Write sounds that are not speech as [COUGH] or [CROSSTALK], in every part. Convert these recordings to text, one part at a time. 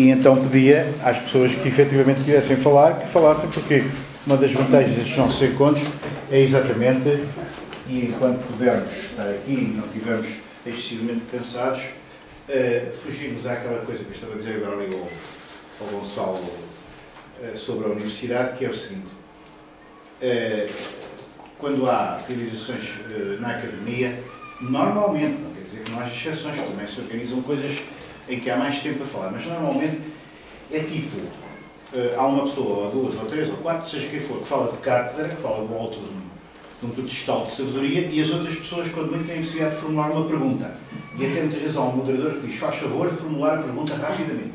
e então pedia às pessoas que efetivamente quisessem falar, que falassem, porque uma das vantagens destes nossos encontros é exatamente, e enquanto pudermos estar aqui e não estivermos excessivamente cansados, uh, fugirmos àquela coisa que eu estava a dizer agora ali ao, ao Gonçalo uh, sobre a universidade, que é o seguinte. Uh, quando há realizações na academia, normalmente, não quer dizer que não haja exceções, também se organizam coisas em que há mais tempo a falar, mas normalmente é tipo, há uma pessoa, ou duas, ou três, ou quatro, seja quem for, que fala de cátedra, que fala de um, de um pedestal de sabedoria, e as outras pessoas, quando muito, têm a necessidade de formular uma pergunta. E até muitas vezes há um moderador que diz, faz favor de formular a pergunta rapidamente.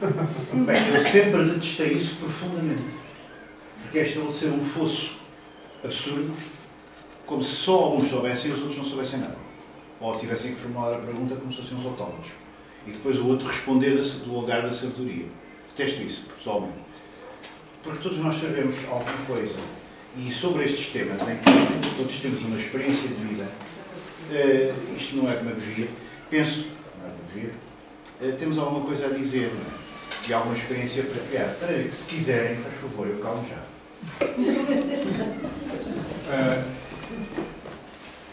[LAUGHS] Bem, eu sempre detestei isso profundamente. Porque é estabelecer um fosso absurdo, como se só alguns soubessem e os outros não soubessem nada. Ou tivessem que formular a pergunta como se fossem uns autómatos. E depois o outro responder do lugar da sabedoria. Detesto isso, pessoalmente. Porque todos nós sabemos alguma coisa. E sobre estes temas, em que todos temos uma experiência de vida, uh, isto não é demagogia, penso, não é demagogia, uh, temos alguma coisa a dizer, é? E alguma experiência para criar. Para que, se quiserem, faz favor, eu calmo já. Uh,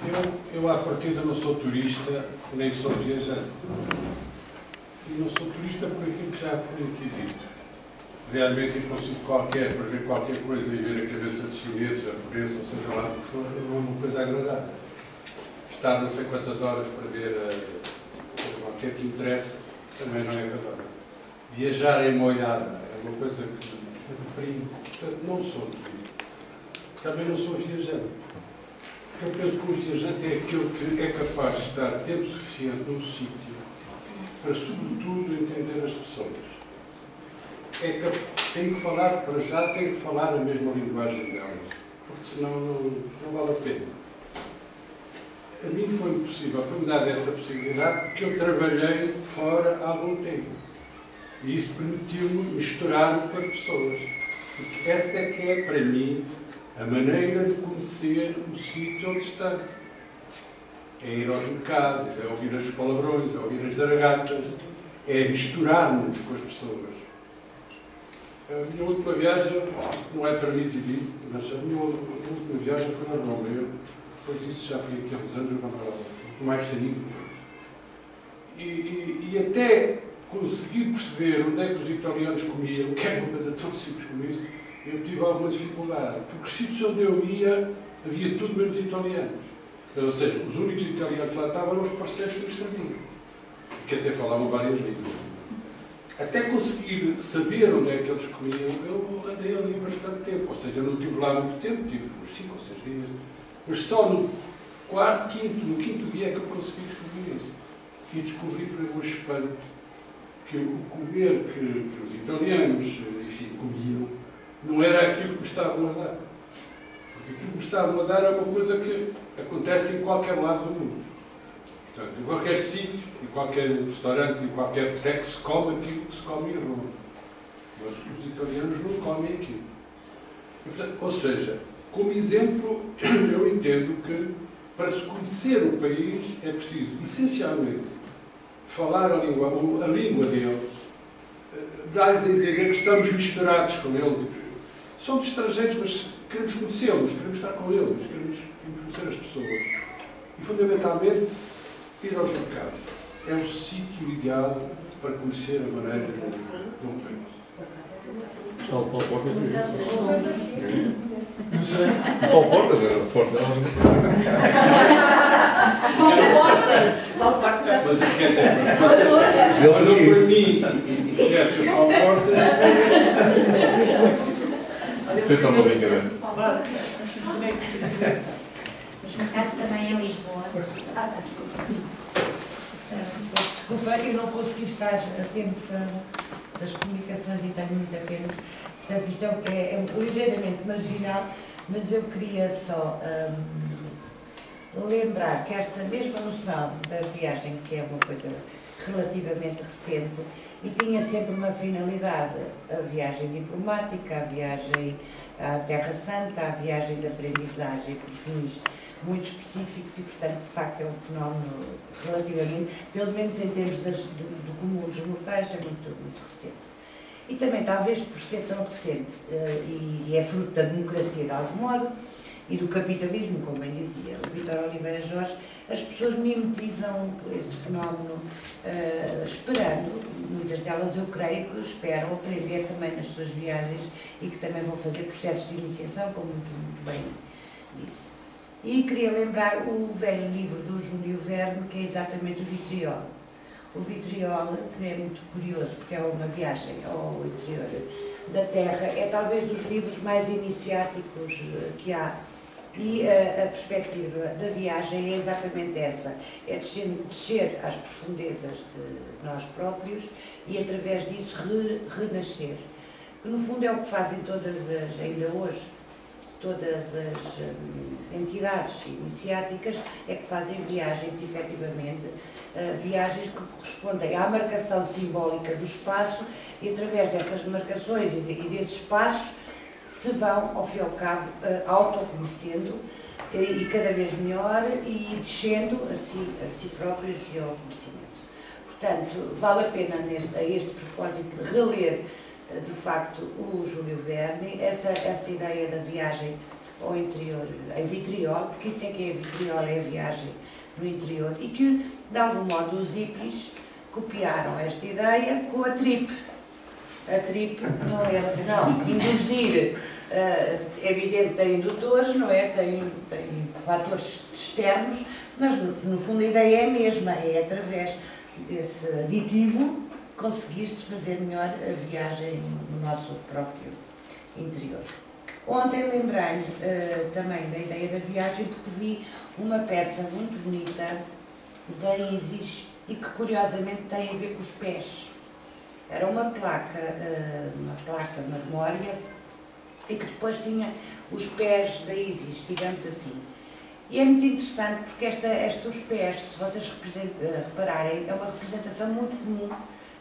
[LAUGHS] eu, eu, à partida, não sou turista, nem sou viajante. E não sou turista por aquilo que já foi aqui dito. Realmente, sítio qualquer, para ver qualquer coisa e ver a cabeça de chineses, a pobreza, seja lá o que for, é uma coisa agradável estar não sei quantas horas para ver o que é que interessa, também não é agradável. Viajar em molhada é uma coisa que me deprime. Portanto, não sou turista. Também não sou viajante. Eu penso que um viajante é aquele que é capaz de estar tempo suficiente num sítio para, sobretudo, entender as pessoas. É que tem que falar, para já, tem que falar a mesma linguagem delas, porque senão não, não vale a pena a mim foi possível, foi-me dada essa possibilidade porque eu trabalhei fora há algum tempo. E isso permitiu-me misturar-me com as pessoas. Porque essa é que é, para mim, a maneira de conhecer o sítio onde estamos. É ir aos mercados, é ouvir os palavrões, é ouvir as zaragatas, é misturar-nos com as pessoas. A minha última viagem, não é para mim exibir, mas a minha última viagem foi na Roma. Eu Pois isso já foi aqui há uns anos, eu mais saído. E, e, e, até conseguir perceber onde é que os italianos comiam, que era uma coisa tão simples como isso, eu tive alguma dificuldade. Porque os sítios onde eu ia, havia tudo menos italianos. Ou seja, os únicos italianos que lá estavam eram os parceiros me serviam, que até falavam várias línguas. Até conseguir saber onde é que eles comiam, eu andei ali bastante tempo. Ou seja, eu não estive lá muito tempo, tive uns 5 ou 6 dias mas só no quarto, quinto, no quinto dia é que eu consegui descobrir isso. E descobri para o espanto que o comer que, que, os italianos, enfim, comiam, não era aquilo que me estavam a dar. Porque aquilo que estavam a dar é uma coisa que acontece em qualquer lado do mundo. Portanto, em qualquer sítio, em qualquer restaurante, em qualquer teco se come aquilo que se come em Roma. Mas os italianos não comem aquilo. portanto, ou seja, como exemplo, [COUGHS] eu entendo que para se conhecer o país é preciso, essencialmente, falar a língua, a língua deles, eh, dar-lhes a entender que estamos misturados com eles. Somos estrangeiros, mas queremos conhecê-los, queremos estar com eles, queremos conhecer as pessoas. E, fundamentalmente, ir aos mercados. É o sítio ideal para conhecer a maneira de um país. Paulo Portas Não sei. Paulo Portas era forte. Paulo Portas. Paulo Portas. Mas o que é Ele olhou para mim e Paulo Portas. Fez só uma brincadeira. Os mercados também em Lisboa. Ah, desculpa. eu não consegui estar a tempo das comunicações e tenho muita pena Portanto, isto é, é, é ligeiramente marginal, mas eu queria só um, lembrar que esta mesma noção da viagem, que é uma coisa relativamente recente, e tinha sempre uma finalidade, a viagem diplomática, a viagem à Terra Santa, a viagem de aprendizagem por fins muito específicos e, portanto, de facto, é um fenómeno relativamente, pelo menos em termos das, do, do comum dos mortais, é muito, muito recente. E também, talvez por ser tão recente, eh, e é fruto da democracia de algum modo, e do capitalismo, como bem dizia o Vitor Oliveira Jorge, as pessoas mimetizam esse fenómeno uh, esperando, muitas delas eu creio que esperam aprender também nas suas viagens e que também vão fazer processos de iniciação, como muito, muito bem disse. E queria lembrar o velho livro do Júlio Verne, que é exatamente o vitriol. O vitriol, que é muito curioso, porque é uma viagem ao interior da Terra, é talvez dos livros mais iniciáticos eh, que há e a, a, perspectiva da viagem é exatamente essa: é descer, descer às profundezas de nós próprios e, através disso, re, renascer. Que, no fundo, é o que fazem todas as, ainda hoje, todas as um, entidades iniciáticas, é que fazem viagens, efetivamente, uh, viagens que correspondem à marcação simbólica do espaço e, através dessas marcações e, e desses espaços, se vão, ao fim e ao cabo, uh, autoconhecendo uh, e cada vez melhor e descendo a si, a si próprios e ao conhecimento. Portanto, vale a pena neste, a este propósito reler uh, de facto o Júlio Verne, essa, essa ideia da viagem ao interior, em vitriol, porque isso é que é vitriol, é a viagem no interior, e que, de algum modo, os hippies copiaram esta ideia com a trip, a trip não é senão induzir, uh, é evidente tem indutores, não é? Tem, tem fatores externos, mas no, no fundo a ideia é a mesma, é através desse aditivo conseguir-se fazer melhor a viagem no nosso próprio interior. Ontem lembrei-me uh, também da ideia da viagem porque vi uma peça muito bonita da Isis e que curiosamente tem a ver com os pés. Era uma placa, eh, uma placa, umas memórias, e que depois tinha os pés da Isis, digamos assim. E é muito interessante porque esta, os pés, se vocês eh, repararem, é uma representação muito comum.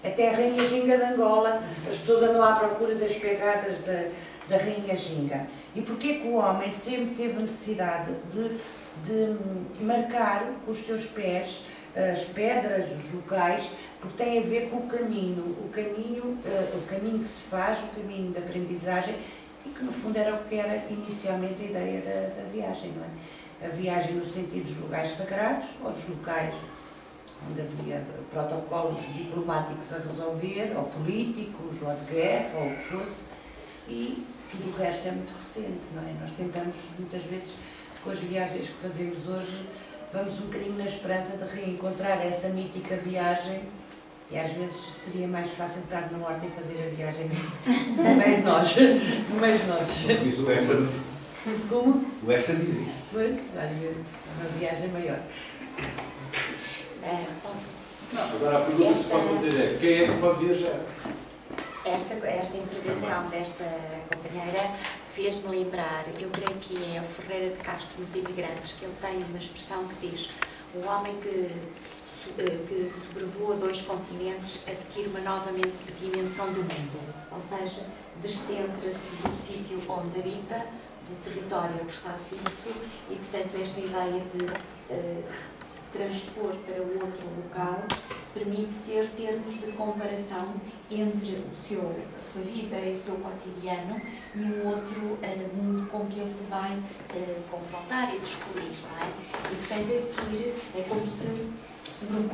Até a Rainha Ginga de Angola, as pessoas andam à procura das pegadas da, da Rainha Ginga. E porquê que o homem sempre teve a necessidade de, de marcar os seus pés, as pedras, os locais, porque tem a ver com o caminho, o caminho, uh, o caminho que se faz, o caminho da aprendizagem, e que no fundo era o que era inicialmente a ideia da, da viagem, não é? A viagem no sentido dos lugares sagrados, ou dos locais onde havia protocolos diplomáticos a resolver, ou políticos, ou de guerra, ou o que fosse, e tudo o resto é muito recente, não é? Nós tentamos muitas vezes, com as viagens que fazemos hoje, vamos um bocadinho na esperança de reencontrar essa mítica viagem e às vezes seria mais fácil estar no norte e fazer a viagem no meio de nós. No meio de nós. Diz o Essa. Como? O Essa diz isso. Pois, uma viagem maior. É, posso? Não, agora a pergunta que se pode fazer é quem é que pode viajar? Esta, esta intervenção desta companheira fez-me lembrar, eu creio que é o Ferreira de Castro nos Imigrantes, que ele tem uma expressão que diz o homem que que sobrevoa dois continentes adquire uma nova dimensão do mundo, ou seja, descentra-se do sítio onde habita, do território que está fixo e, portanto, esta ideia de uh, se transpor para outro local permite ter termos de comparação entre o seu, a sua vida e o seu cotidiano e um outro uh, mundo com que ele se vai uh, confrontar e descobrir, não é? E, portanto, adquire, é como se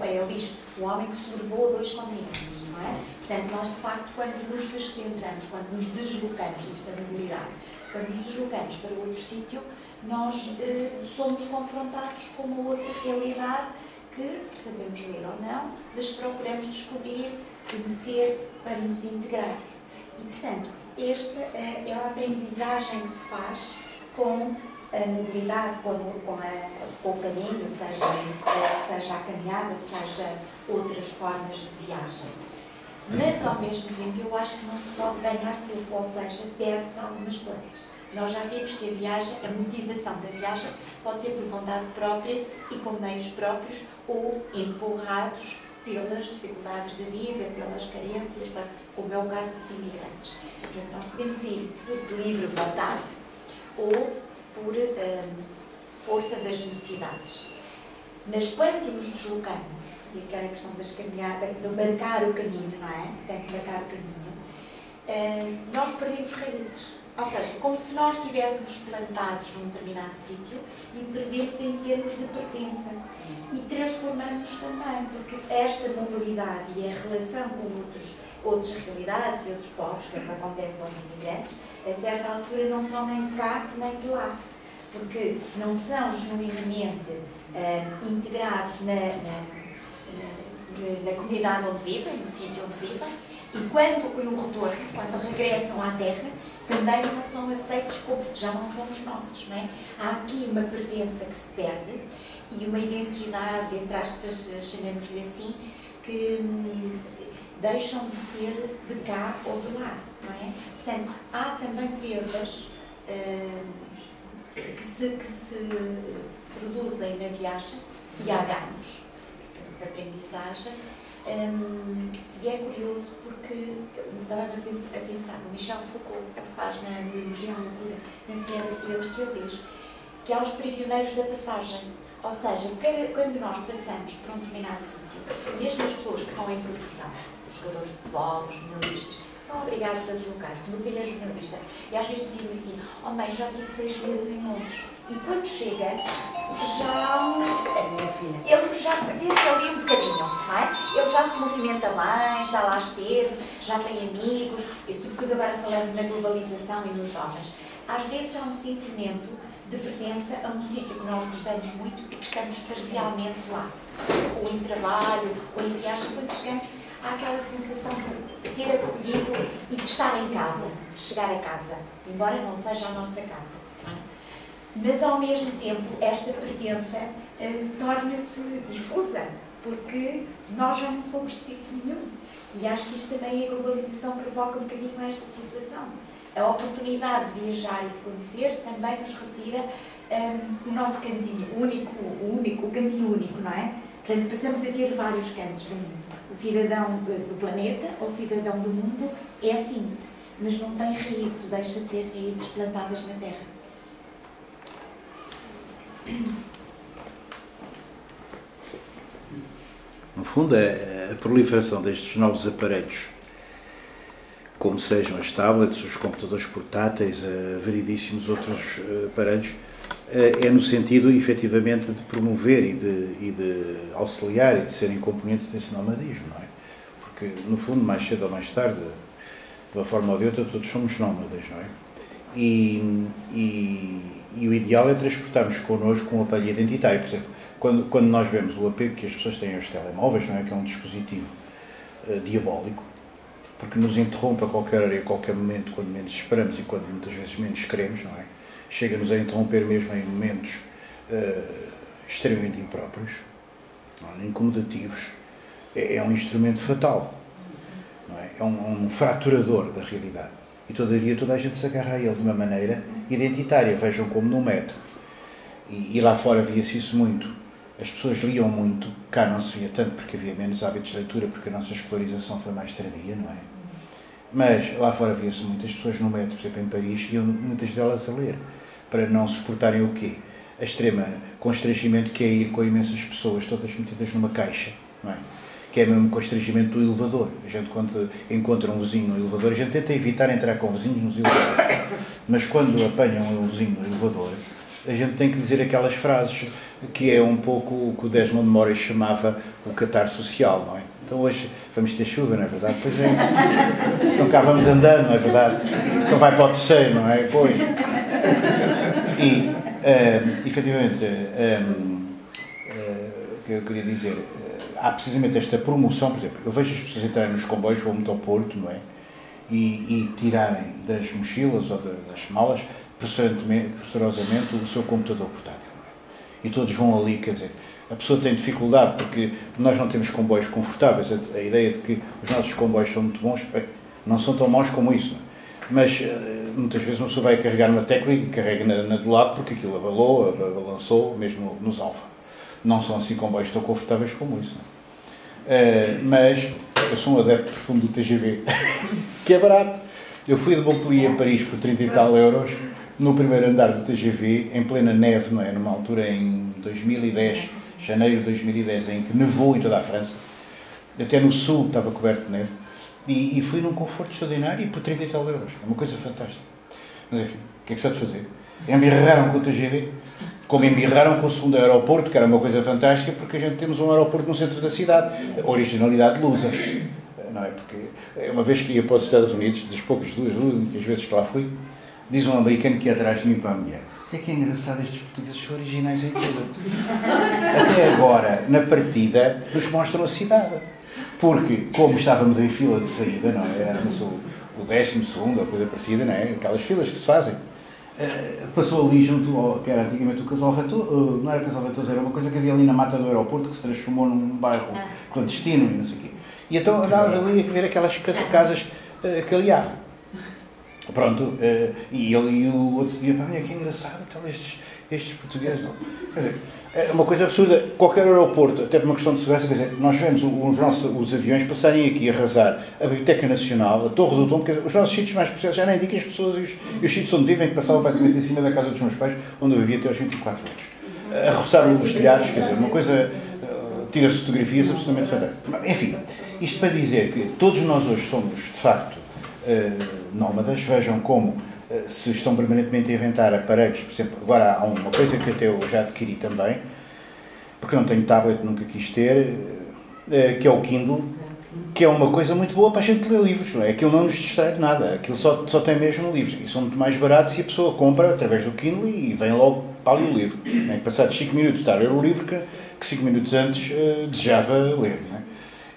é, ele diz o homem que sobrevoa dois continentes, não é? Portanto, nós de facto, quando nos descentramos, quando nos deslocamos, isto é mobilidade, quando nos deslocamos para outro sítio, nós eh, somos confrontados com uma outra realidade que sabemos ler ou não, mas procuramos descobrir, conhecer para nos integrar. E, portanto, esta é, é a aprendizagem que se faz com a mobilidade com, com, a, com o caminho, seja, seja a caminhada, seja outras formas de viagem. Mas, ao mesmo tempo, eu acho que não se pode ganhar tudo, ou seja, perde-se algumas coisas. Nós já vimos que a viagem, a motivação da viagem, pode ser por vontade própria e com meios próprios ou empurrados pelas dificuldades da vida, pelas carências, como é o caso dos imigrantes. Nós podemos ir por livre vontade ou por um, força das necessidades. Mas quando nos deslocamos e aquela questão das caminhadas, de marcar o caminho, não é? Tem que marcar o caminho. Uh, nós perdemos raízes. Ou seja, como se nós estivéssemos plantados num determinado sítio e perdemos em termos de pertença. E transformamos também, porque esta mobilidade e a relação com outros, outras realidades e outros povos, que é o que acontece aos imigrantes, a certa altura não são nem de cá nem de lá. Porque não são genuinamente uh, integrados na, na, na, na comunidade onde vivem, no sítio onde vivem, e quando o retorno, quando regressam à Terra, também não são aceitos como já não somos nossos, não é? Há aqui uma pertença que se perde e uma identidade, entre aspas, chamemos-lhe assim, que hum, deixam de ser de cá ou de lá, não é? Portanto, há também perdas hum, que, se, que se produzem na viagem e há ganhos de aprendizagem um, e é curioso porque estava a pensar no Michel Foucault, que faz na Biologia à Loucura, nem que ele diz, que há os prisioneiros da passagem. Ou seja, quando nós passamos por um determinado sítio, mesmo as pessoas que estão em profissão, os jogadores de futebol, os jornalistas, são obrigados a deslocar-se. Meu filho é jornalista e às vezes dizia assim: Oh mãe, já tive seis meses em Londres. E quando chega, já. A minha filha. Ele já pertence ali um bocadinho, não é? Ele já se movimenta mais, já lá esteve, já tem amigos, e sobretudo agora falando na globalização e nos jovens. Às vezes há um sentimento de pertença a um sítio que nós gostamos muito e que estamos parcialmente lá. Ou em trabalho, ou em viagem, quando chegamos há aquela sensação de ser acolhido e de estar em casa, de chegar a casa, embora não seja a nossa casa. É? Mas, ao mesmo tempo, esta pertença uh, torna-se difusa, porque nós já não somos de sítio nenhum. E acho que isto também, a globalização, provoca um bocadinho esta situação. A oportunidade de viajar e de conhecer também nos retira um, eh, o nosso cantinho único, o único, o cantinho único, não é? Portanto, passamos a ter vários cantos do mundo cidadão do planeta ou cidadão do mundo é assim, mas não tem raízes, deixa de ter raízes plantadas na terra. No fundo, é a proliferação destes novos aparelhos, como sejam as tablets, os computadores portáteis, eh, variedíssimos outros eh, aparelhos, eh, é no sentido, efetivamente, de promover e de, e de auxiliar e de serem componentes desse nomadismo, não é? Porque, no fundo, mais cedo ou mais tarde, de uma forma ou de outra, todos somos nómadas, não é? E, e, e o ideal é transportarmos connosco um aparelho identitário. Por exemplo, quando, quando nós vemos o apego que as pessoas têm aos telemóveis, não é? Que é um dispositivo uh, diabólico, porque nos interrompe a qualquer hora e a qualquer momento, quando menos esperamos e quando muitas vezes menos queremos, não é? Chega-nos a interromper mesmo em momentos uh, extremamente impróprios, é? incomodativos, é, é, um instrumento fatal, é? é um, um, fraturador da realidade. E todavia toda a gente se agarra a ele de uma maneira identitária, vejam como no metro. E, e lá fora via-se isso muito. As pessoas liam muito, cá não se via tanto porque havia menos hábitos de leitura, porque a nossa escolarização foi mais tardia, não é? Mas lá fora via-se muitas pessoas no metro, por exemplo, em Paris, iam muitas delas a ler para não suportarem o quê? A extrema constrangimento que é ir com imensas pessoas, todas metidas numa caixa, não é? Que é mesmo constrangimento do elevador. A gente, quando encontra um vizinho no elevador, a gente tenta evitar entrar com vizinhos nos elevadores. Mas quando apanham um vizinho no elevador, a gente tem que dizer aquelas frases que é um pouco o que o Desmond Morris chamava o catar social, não é? Então hoje vamos ter chuva, não é verdade? Pois é. Então cá vamos andando, não é verdade? Então vai para o terceiro, não é? Pois. E, uh, efetivamente, um, uh, o que eu queria dizer, uh, há precisamente esta promoção, por exemplo, eu vejo as pessoas entrarem nos comboios, vão muito ao Porto, não é? E, e tirarem das mochilas ou das malas, pressurosamente, o seu computador portátil. E todos vão ali, quer dizer, a pessoa tem dificuldade porque nós não temos comboios confortáveis. A, a ideia de que os nossos comboios são muito bons, bem, não são tão maus como isso. Mas eh, muitas vezes uma pessoa vai carregar uma tecla e carrega na, na do lado porque aquilo abalou, balançou, mesmo nos alfa. Não são assim comboios tão confortáveis como isso. Uh, mas eu sou um adepto profundo do TGV, [LAUGHS] que é barato. Eu fui de Montpellier a Paris por 30 e tal euros, no primeiro andar do TGV, em plena neve, não é? Numa altura em 2010 janeiro de 2010, em que nevou em toda a França, até no sul estava coberto de neve, e, e fui num conforto extraordinário e por 30 e tal euros. É uma coisa fantástica. Mas enfim, o que é que se há de fazer? Embirraram com o TGV, como embirraram com o segundo aeroporto, que era uma coisa fantástica, porque a gente temos um aeroporto no centro da cidade, originalidade lusa. Não é? Porque uma vez que ia para os Estados Unidos, das poucas duas únicas vezes que lá fui, diz um americano que ia atrás de mim para a mulher. É que é engraçado, estes portugueses são originais em tudo. Até agora, na partida, nos mostram a cidade. Porque, como estávamos em fila de saída, não é? Éramos o, o décimo segundo, ou coisa parecida, não é? Aquelas filas que se fazem. Uh, passou ali junto ao que era antigamente o Casal Vatoso, uh, não era Casal Vatoso, era uma coisa que havia ali na mata do aeroporto que se transformou num bairro Ah. clandestino e não sei o quê. E então andávamos ali a ver aquelas casa- casas uh, que ali há. Pronto, uh, e ele e o outro dia, pá, olha que engraçado, então estes, estes portugueses, não. Quer dizer, é uma coisa absurda, qualquer aeroporto, até por uma questão de segurança, quer dizer, nós vemos os nossos os aviões passarem aqui a arrasar a Biblioteca Nacional, a Torre do Tom, porque os nossos sítios mais especiais já nem indicam as pessoas e os, e os sítios onde vivem, que passavam praticamente em cima da casa dos meus pais, onde eu vivia até aos 24 anos. A roçar os telhados, quer dizer, uma coisa, uh, tira-se fotografias absolutamente fantásticas. Enfim, isto para dizer que todos nós hoje somos, de facto, nómadas, vejam como uh, se estão permanentemente a inventar aparelhos, por exemplo, agora há uma coisa que até eu já adquiri também, porque não tenho tablet, nunca quis ter, uh, que é o Kindle, que é uma coisa muito boa para a gente ler livros, não é? Aquilo não nos distrai de nada, aquilo só, só tem mesmo livros, e são muito mais baratos e a pessoa compra através do Kindle e vem logo para ali o livro. Não é? Passados 5 minutos estar a ler o livro que 5 minutos antes uh, desejava ler, não é?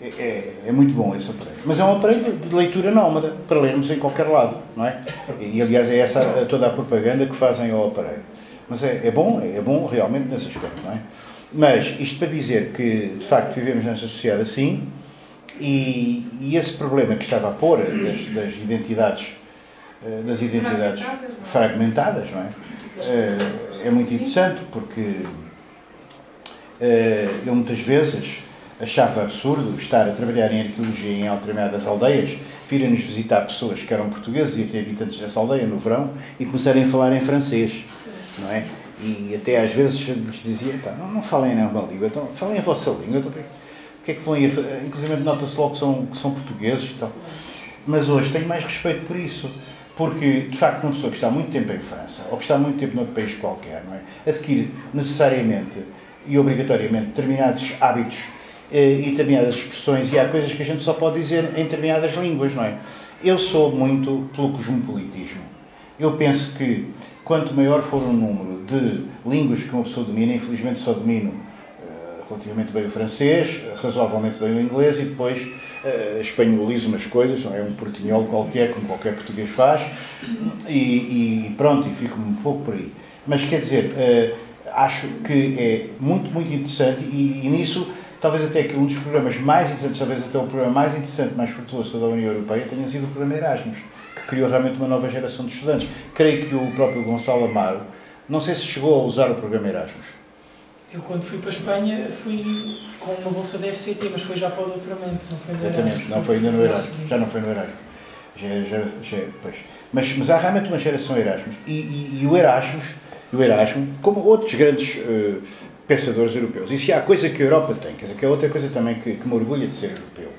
É, é, é, muito bom esse aparelho. Mas é um aparelho de leitura nómada, para lermos em qualquer lado, não é? E, aliás, é essa a, toda a propaganda que fazem ao aparelho. Mas é, é bom, é bom realmente nesse aspecto, não é? Mas isto para dizer que, de facto, vivemos nesta sociedade assim, e, e esse problema que estava a pôr das, das identidades, eh, das identidades fragmentadas, não é? Eh, É muito interessante, porque eh, eu muitas vezes achava absurdo estar a trabalhar em arqueologia em determinadas aldeias, virem-nos visitar pessoas que eram portugueses e até habitantes dessa aldeia no verão e começarem a falar em francês, não é? E até às vezes lhes dizia, tá, não, não falem em nenhuma língua, então falem a vossa língua, então, o que é que vão ir Inclusive nota-se logo que são, que são portugueses e tal. Mas hoje tenho mais respeito por isso. Porque, de facto, uma pessoa que está muito tempo em França, ou que está muito tempo noutro país qualquer, não é? adquire necessariamente e obrigatoriamente determinados hábitos e determinadas expressões, e há coisas que a gente só pode dizer em determinadas línguas, não é? Eu sou muito pelo cosmopolitismo. Eu penso que quanto maior for o número de línguas que uma pessoa domina, infelizmente só domino eh, relativamente bem o francês, razoavelmente bem o inglês e depois uh, espanholizo umas coisas, não é um portinhol qualquer, como qualquer português faz, e, e pronto, e fico um pouco por aí. Mas quer dizer, uh, acho que é muito, muito interessante e, e, nisso, talvez até que um dos programas mais interessantes, talvez até o programa mais interessante, mais frutuoso da União Europeia tenha sido o programa Erasmus, que criou realmente uma nova geração de estudantes. Creio que o próprio Gonçalo Amaro, não sei se chegou a usar o programa Erasmus. Eu, quando fui para a Espanha, fui com uma bolsa da FCT, mas foi já para o doutoramento, não foi Exatamente, não foi ainda no Erasmus. Já não foi no Erasmus. Já, já, já, pois. Mas, mas há realmente uma geração Erasmus. E, e, e o Erasmus, o Erasmus, como outros grandes uh, pensadores europeus, e se há coisa que a Europa tem, quer dizer, que é outra coisa também que, que me orgulha de ser europeu.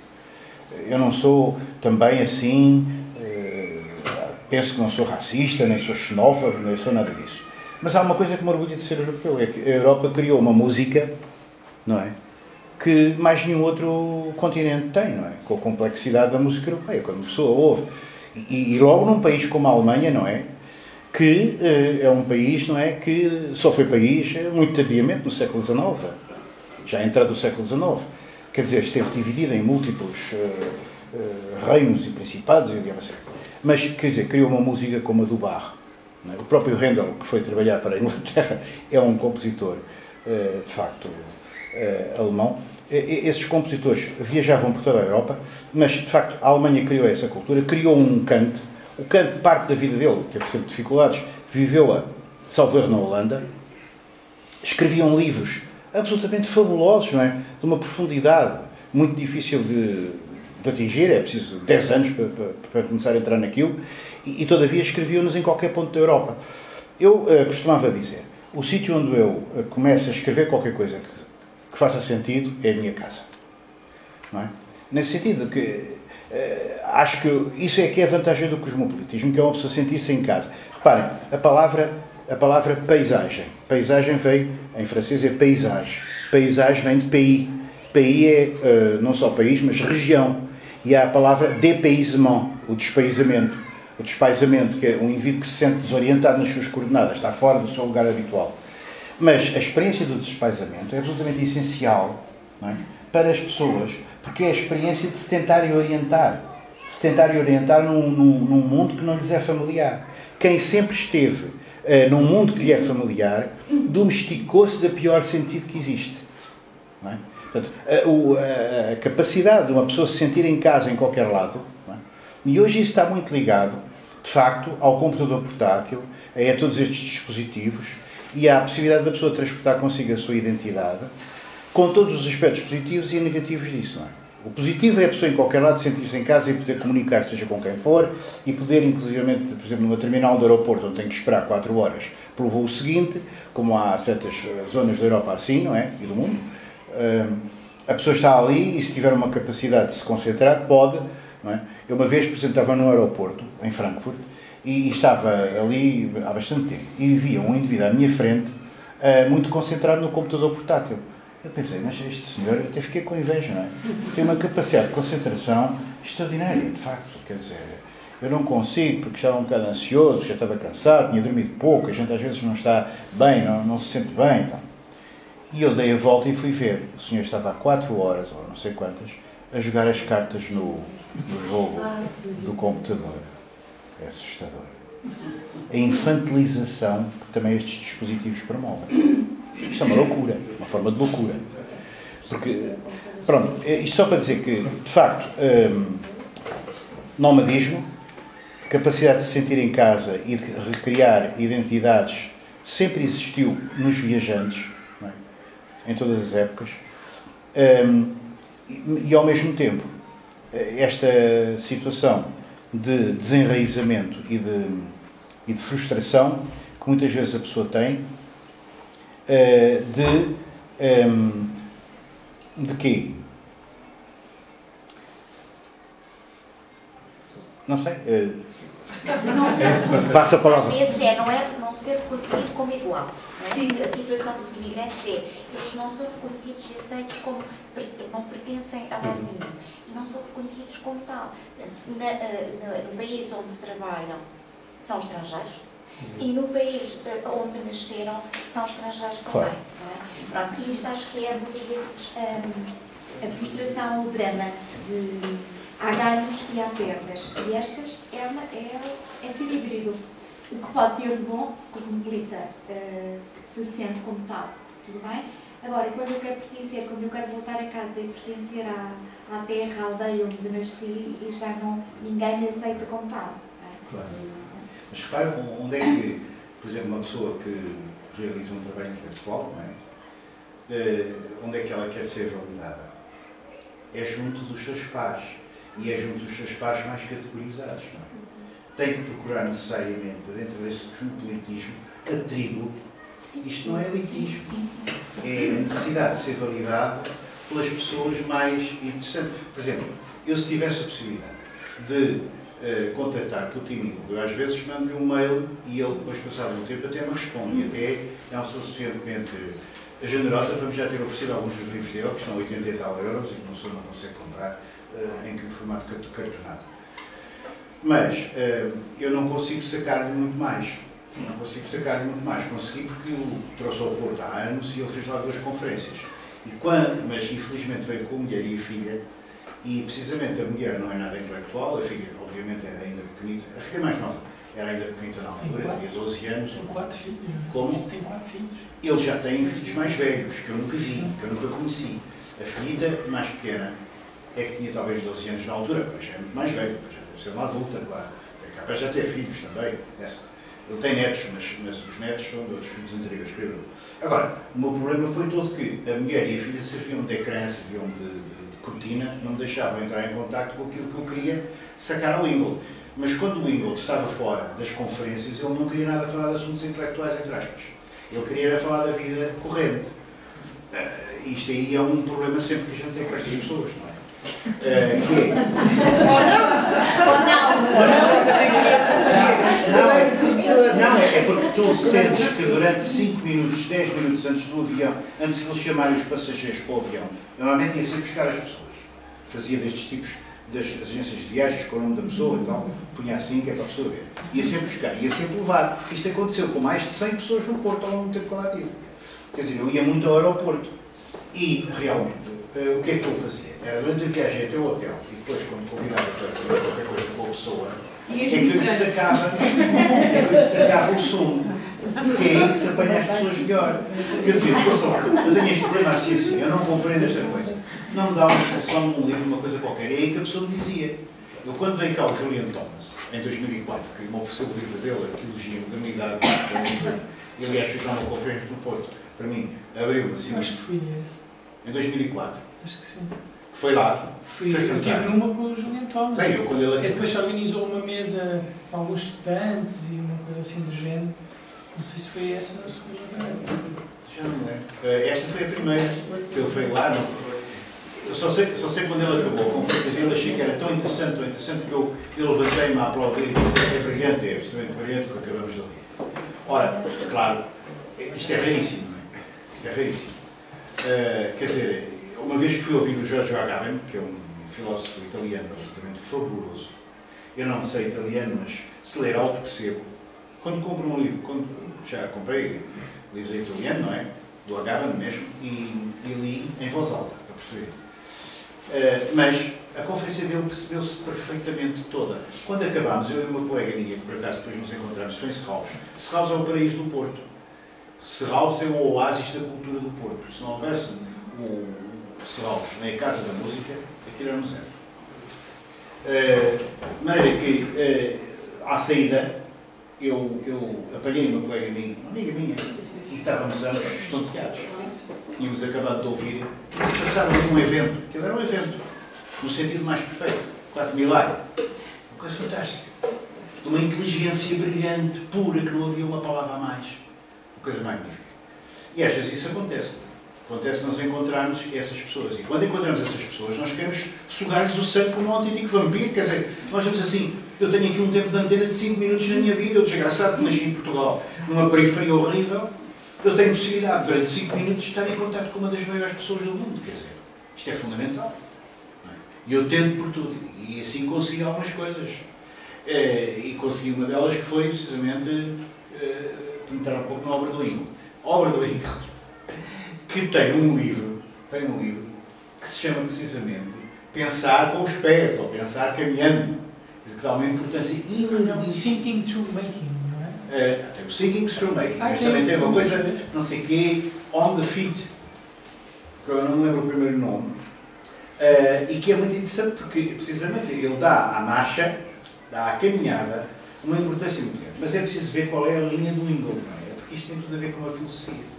Eu não sou também assim, uh, penso que não sou racista, nem sou xenófobo, nem sou nada disso. Mas há uma coisa que me orgulha de ser europeu, é que a Europa criou uma música, não é? Que mais nenhum outro continente tem, não é? Com a complexidade da música europeia, quando a pessoa ouve. E, e logo num país como a Alemanha, não é? Que uh, é um país, não é? Que só foi país muito tardiamente, no século XIX, já entrado o século XIX. Quer dizer, esteve dividido em múltiplos uh, uh, reinos e principados, e assim. mas, quer dizer, criou uma música como a do Bach. É? O próprio Handel, que foi trabalhar para a Inglaterra, [LAUGHS] é um compositor, de facto, alemão. Esses compositores viajavam por toda a Europa, mas, de facto, a Alemanha criou essa cultura, criou um canto. O canto, parte da vida dele, teve sempre dificuldades, viveu-a, salvo na Holanda. Escreviam livros absolutamente fabulosos, não é? De uma profundidade muito difícil de, de atingir, é preciso 10 anos para, para, para começar a entrar naquilo, e, e todavia escreviam-nos em qualquer ponto da Europa. Eu uh, costumava dizer, o sítio onde eu uh, começo a escrever qualquer coisa que, que faça sentido é a minha casa. Não é? Nesse sentido que acho que isso é que é a vantagem do cosmopolitismo, que é uma pessoa sentir-se em casa. Reparem, a palavra, a palavra paisagem. Paisagem vem, em francês, é paisage. Paisage vem de pays. Pays é uh, não só país, mas região. E há a palavra dépaysement, o despaisamento. O despaisamento, que é um indivíduo que se sente desorientado nas suas coordenadas, está fora do seu lugar habitual. Mas a experiência do despaisamento é absolutamente essencial é? para as pessoas, porque é a experiência de se tentarem orientar. De se tentarem orientar num, num, num mundo que não lhes é familiar. Quem sempre esteve uh, num mundo que lhe é familiar, domesticou-se da pior sentido que existe. É? Portanto, a, a, a, capacidade de uma pessoa se sentir em casa em qualquer lado, é? e hoje isso está muito ligado, de facto, ao computador portátil, a todos estes dispositivos, e a possibilidade da pessoa transportar consigo a sua identidade, com todos os aspectos positivos e negativos disso. Não é? O positivo é a pessoa em qualquer lado sentir-se em casa e poder comunicar, seja com quem for, e poder, inclusivamente, por exemplo, numa terminal do aeroporto, onde tem que esperar 4 horas para o voo seguinte, como há certas eh, zonas da Europa assim, não é? E do mundo, a pessoa está ali e se tiver uma capacidade de se concentrar, pode. Não é? Eu uma vez, por exemplo, estava no aeroporto, em Frankfurt, e estava ali há bastante tempo e via um indivíduo à minha frente uh, muito concentrado no computador portátil. Eu pensei, mas este senhor, até fiquei com inveja, não é? Tem uma capacidade de concentração extraordinária, de facto. Quer dizer, eu não consigo porque estava um bocado ansioso, já estava cansado, tinha dormido pouco, a gente às vezes não está bem, não, não se sente bem. Então. E eu dei a volta e fui ver. O senhor estava há 4 horas, ou não sei quantas, a jogar as cartas no, no jogo do computador é assustador. A infantilização que também estes dispositivos promovem. Isto é uma loucura, uma forma de loucura. Porque, pronto, é isto só para dizer que, de facto, hum, nomadismo, capacidade de se sentir em casa e de recriar identidades sempre existiu nos viajantes, é? em todas as épocas, hum, e, ao mesmo tempo, esta situação de desenraizamento e de, e de frustração que muitas vezes a pessoa tem uh, de um, de quê? Não sei. Uh, não Passa a palavra. Às vezes é não, é não ser reconhecido como igual. É? A situação dos imigrantes é eles não são reconhecidos e aceitos como não pertencem a lado nenhum e não são reconhecidos como tal. Na, eh, na, no país onde trabalham são estrangeiros e no país eh, onde nasceram são estrangeiros também. Não é? Pronto, e isto acho que é muitas vezes um, a frustração, o drama de há ganhos e há perdas. E estas é, é, é ser híbrido. O que pode ter de bom, cosmopolita uh, se sente como tal. Tudo bem? Agora, quando eu quero pertencer, quando eu quero voltar a casa e pertencer à, à terra, à aldeia onde nasci, e já não, ninguém me aceita como tal. É? Claro. Mas repara, onde é que, por exemplo, uma pessoa que realiza um trabalho intelectual, não é? De, onde é que ela quer ser validada? É junto dos seus pais e é junto dos seus pares mais categorizados. Não é? Tem que procurar necessariamente, dentro desse cosmopolitismo, a tribo. Isto não é elitismo. É a necessidade de ser validado pelas pessoas mais interessantes. Por exemplo, eu se tivesse a possibilidade de uh, contactar com o Timido, eu às vezes mando-lhe um mail e ele depois, passado um tempo, até me responde. E até é uma pessoa suficientemente generosa para me já ter oferecido alguns dos livros dele, que são 80 e tal euros e que uma pessoa não consegue comprar uh, em formato cartonado. Mas uh, eu não consigo sacar-lhe muito mais. Não consigo sacar-lhe muito mais. Consegui porque o trouxe ao Porto há anos e ele fez lá duas conferências. E quando, mas infelizmente veio com a mulher e a filha, e precisamente a mulher não é nada intelectual, a filha obviamente era ainda pequenita, a filha mais nova era ainda pequenita na altura, tinha 12 anos. Tem quatro filhos. Como? Tem quatro filhos. Ele já tem filhos mais velhos, que eu nunca vi, que eu nunca conheci. A filhita mais pequena é que tinha talvez 12 anos na altura, mas é muito mais velho, já deve ser uma adulta, claro. É capaz de já ter filhos também. Ele tem netos, mas, mas os netos são de outros filhos anteriores eu. Agora, o meu problema foi todo que a mulher e a filha serviam de ecrã, serviam de, de cortina, não me deixavam entrar em contato com aquilo que eu queria sacar ao Ingold. Mas quando o Ingold estava fora das conferências, ele não queria nada falar de assuntos intelectuais, entre aspas. Ele queria falar da vida corrente. Eh, isto aí é um problema sempre que a gente tem com estas pessoas, não é? Eh, que é, Não, é, não, é, é porque tu sentes que durante 5 minutos, 10 minutos antes do avião, antes de eles chamarem os passageiros para o avião, normalmente ia sempre buscar as pessoas. Fazia destes tipos das agências de viagens com o nome da pessoa e tal, punha assim que é para a pessoa ver. Ia sempre buscar, ia sempre levar. Isto aconteceu com mais de 100 pessoas no Porto ao longo do tempo tive. Quer dizer, eu ia muito ao aeroporto. E, realmente, eh, o que é que eu fazia? Era durante a viagem até o hotel e depois, quando convidava para qualquer coisa com a pessoa, é que eu lhe sacava, é que lhe sacava o sumo. Porque é aí que se apanha as pessoas melhor. Quer dizer, lá, eu tenho este problema assim, assim, eu não compreendo esta coisa. Não me dá uma solução num livro, uma coisa qualquer. É aí que a pessoa me dizia. Eu, quando veio cá o Julian Thomas, em 2004, que me ofereceu o livro dele, Arqueologia, Modernidade, e aliás fez lá uma conferência no Porto, para mim, abriu-me assim, Acho que fui esse. em 2004, Acho que sim. Foi lá. Fui, Foi eu estive numa com o Julian Thomas. Bem, eu quando ele depois se organizou uma mesa com alguns estudantes e uma coisa assim do género. Não sei se foi essa a segunda vez. Já não lembro. Eh, Esta foi a primeira que ele foi lá. Não. Eu só sei, só sei quando ele acabou a conferência dele, achei que era tão interessante, tão interessante, que eu, eu levantei-me a aplaudir e disse: é brilhante, é absolutamente brilhante o que acabamos de ouvir. Ora, claro, isto é raríssimo, não é? Isto é raríssimo. Eh, quer dizer, uma vez que fui ouvir o Giorgio Agamben, que é um filósofo italiano absolutamente fabuloso, eu não sei italiano, mas se ler alto percebo. Quando compro um livro, quando, já comprei livros em italiano, não é? Do Agamben mesmo, e, e li em voz alta, para perceber. Eh, mas a conferência dele percebeu-se perfeitamente toda. Quando acabámos, eu e uma colega minha, que por acaso depois nos encontramos, foi em Serralves. Serralves é o paraíso do Porto. Serralves é o oásis da cultura do Porto. Se não houvesse o Serralves nem a Casa da Música, aquilo era um zero. Eh, De maneira que, eh, à saída, eu, eu apanhei uma colega minha, uma amiga minha, e estávamos ambos estonteados. Tínhamos acabado de ouvir que se passaram um evento, que era um evento, no sentido mais perfeito, quase milagre. Uma coisa fantástica. De uma inteligência brilhante, pura, que não havia uma palavra a mais. Uma coisa magnífica. E às vezes isso acontece. Acontece nós encontrarmos essas pessoas. E quando encontramos essas pessoas, nós queremos sugar-lhes o sangue como um autêntico vampiro. Quer dizer, nós dizemos assim, eu tenho aqui um tempo de antena de 5 minutos na minha vida, eu desgraçado que em Portugal, numa periferia horrível, eu tenho possibilidade durante 5 minutos de estar em contato com uma das maiores pessoas do mundo. Quer dizer, isto é fundamental. é? E eu tento por tudo. E assim consegui algumas coisas. Eh, e consegui uma delas que foi precisamente eh, penetrar um pouco na obra do Ingo. Obra do Ingo, que tem um livro, tem um livro que se chama precisamente Pensar com os pés, ou Pensar caminhando. Que dá uma importância enormíssima. Sinking to Making, não é? Eh, tem o Seeking Through Making, Ah, mas também tem uma coisa, não sei quê, On the Feet, que eu não me lembro o primeiro nome, eh, e que é muito interessante porque precisamente ele dá à marcha, dá à caminhada, uma importância muito grande. Mas é preciso ver qual é a linha do Ingle, não é? Porque isto tem tudo a ver com a filosofia.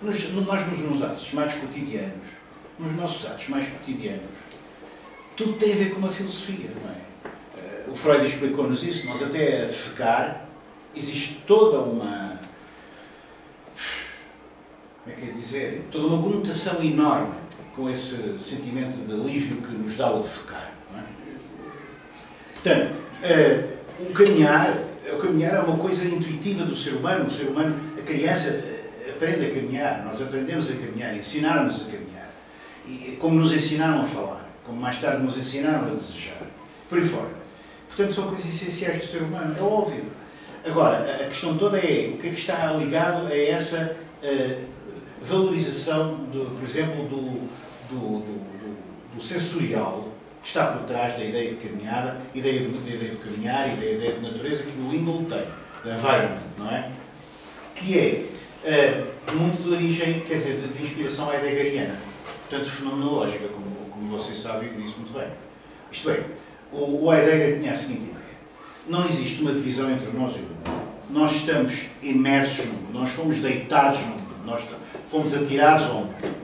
Nos, nós, nos, nos atos mais cotidianos, nos nossos atos mais cotidianos, tudo tem a ver com uma filosofia, não é? Eh, O Freud explicou-nos isso, nós até a defecar, existe toda uma. Como é que é dizer? Toda uma conotação enorme com esse sentimento de alívio que nos dá o defecar. Não é? Portanto, eh, o caminhar, o caminhar é uma coisa intuitiva do ser humano. O ser humano, a criança aprende a caminhar, nós aprendemos a caminhar, ensinaram-nos a caminhar. E como nos ensinaram a falar, como mais tarde nos ensinaram a desejar. Por aí fora. Portanto, são coisas essenciais do ser humano, é óbvio. Agora, a questão toda é o que é que está ligado a essa eh, valorização, do, por exemplo, do, do, do, do- sensorial que está por trás da ideia de caminhada, ideia de, ideia de caminhar e da ideia de natureza que o Ingle tem, da environment, não é? Que é eh, muito de origem, quer dizer, de, de inspiração heideggeriana, portanto fenomenológica, como, como vocês sabem e disse muito bem. Isto é, o, o Heidegger tinha a seguinte ideia. Não existe uma divisão entre nós e o mundo. Nós estamos imersos no mundo, nós fomos deitados no mundo, nós fomos atirados ao mundo.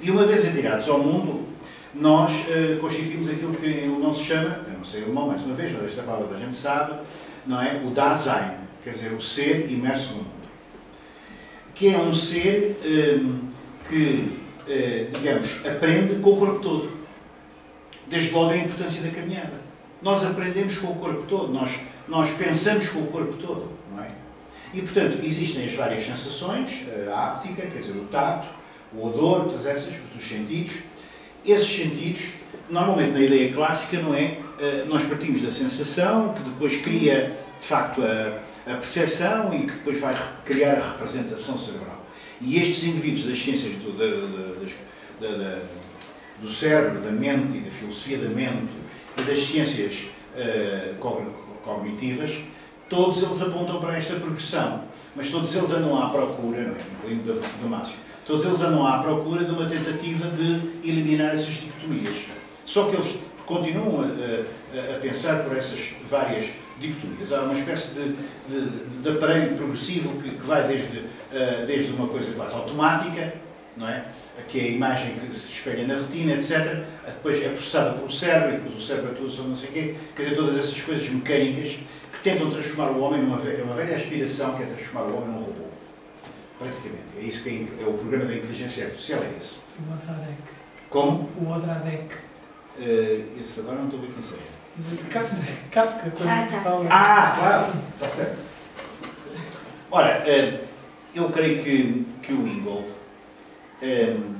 E uma vez atirados ao mundo, nós eh, constituímos aquilo que em alemão se chama, eu não sei alemão mais uma vez, mas esta palavra a gente sabe, não é? O Dasein, quer dizer, o ser imerso no mundo. Que é um ser eh, que eh, digamos, aprende com o corpo todo. Desde logo a importância da caminhada. Nós aprendemos com o corpo todo, nós, nós pensamos com o corpo todo, não é? E, portanto, existem as várias sensações, eh, a áptica, quer dizer, o tato, o odor, todas essas, os sentidos. Esses sentidos, normalmente na ideia clássica, não é? Eh, nós partimos da sensação, que depois cria, de facto, a, a percepção e que depois vai criar a representação cerebral. E estes indivíduos das ciências do, da, da, da, do cérebro, da mente e da filosofia da mente e das ciências uh, cognitivas, todos eles apontam para esta progressão, mas todos eles andam à procura, não é? incluindo Damasio, todos eles andam à procura de uma tentativa de eliminar essas dicotomias. Só que eles continuam a, a, a pensar por essas várias dicotomias. Há uma espécie de, de, de aparelho progressivo que, que vai desde, uh, desde uma coisa quase automática, não é? que é a imagem que se espelha na retina, etc., depois é processada pelo cérebro, e depois o cérebro atua sobre não sei o quê, quer dizer, todas essas coisas mecânicas que tentam transformar o homem numa velha, uma velha aspiração que é transformar o homem num robô. Praticamente. É isso que é, é o problema da inteligência artificial, é esse. O. Como? O Odradek. Uh, esse agora não estou a ver quem seja. Kafka, quando ah, tá. fala. Ah, claro, está certo. Ora, uh, eu creio que, que o Ingold uh,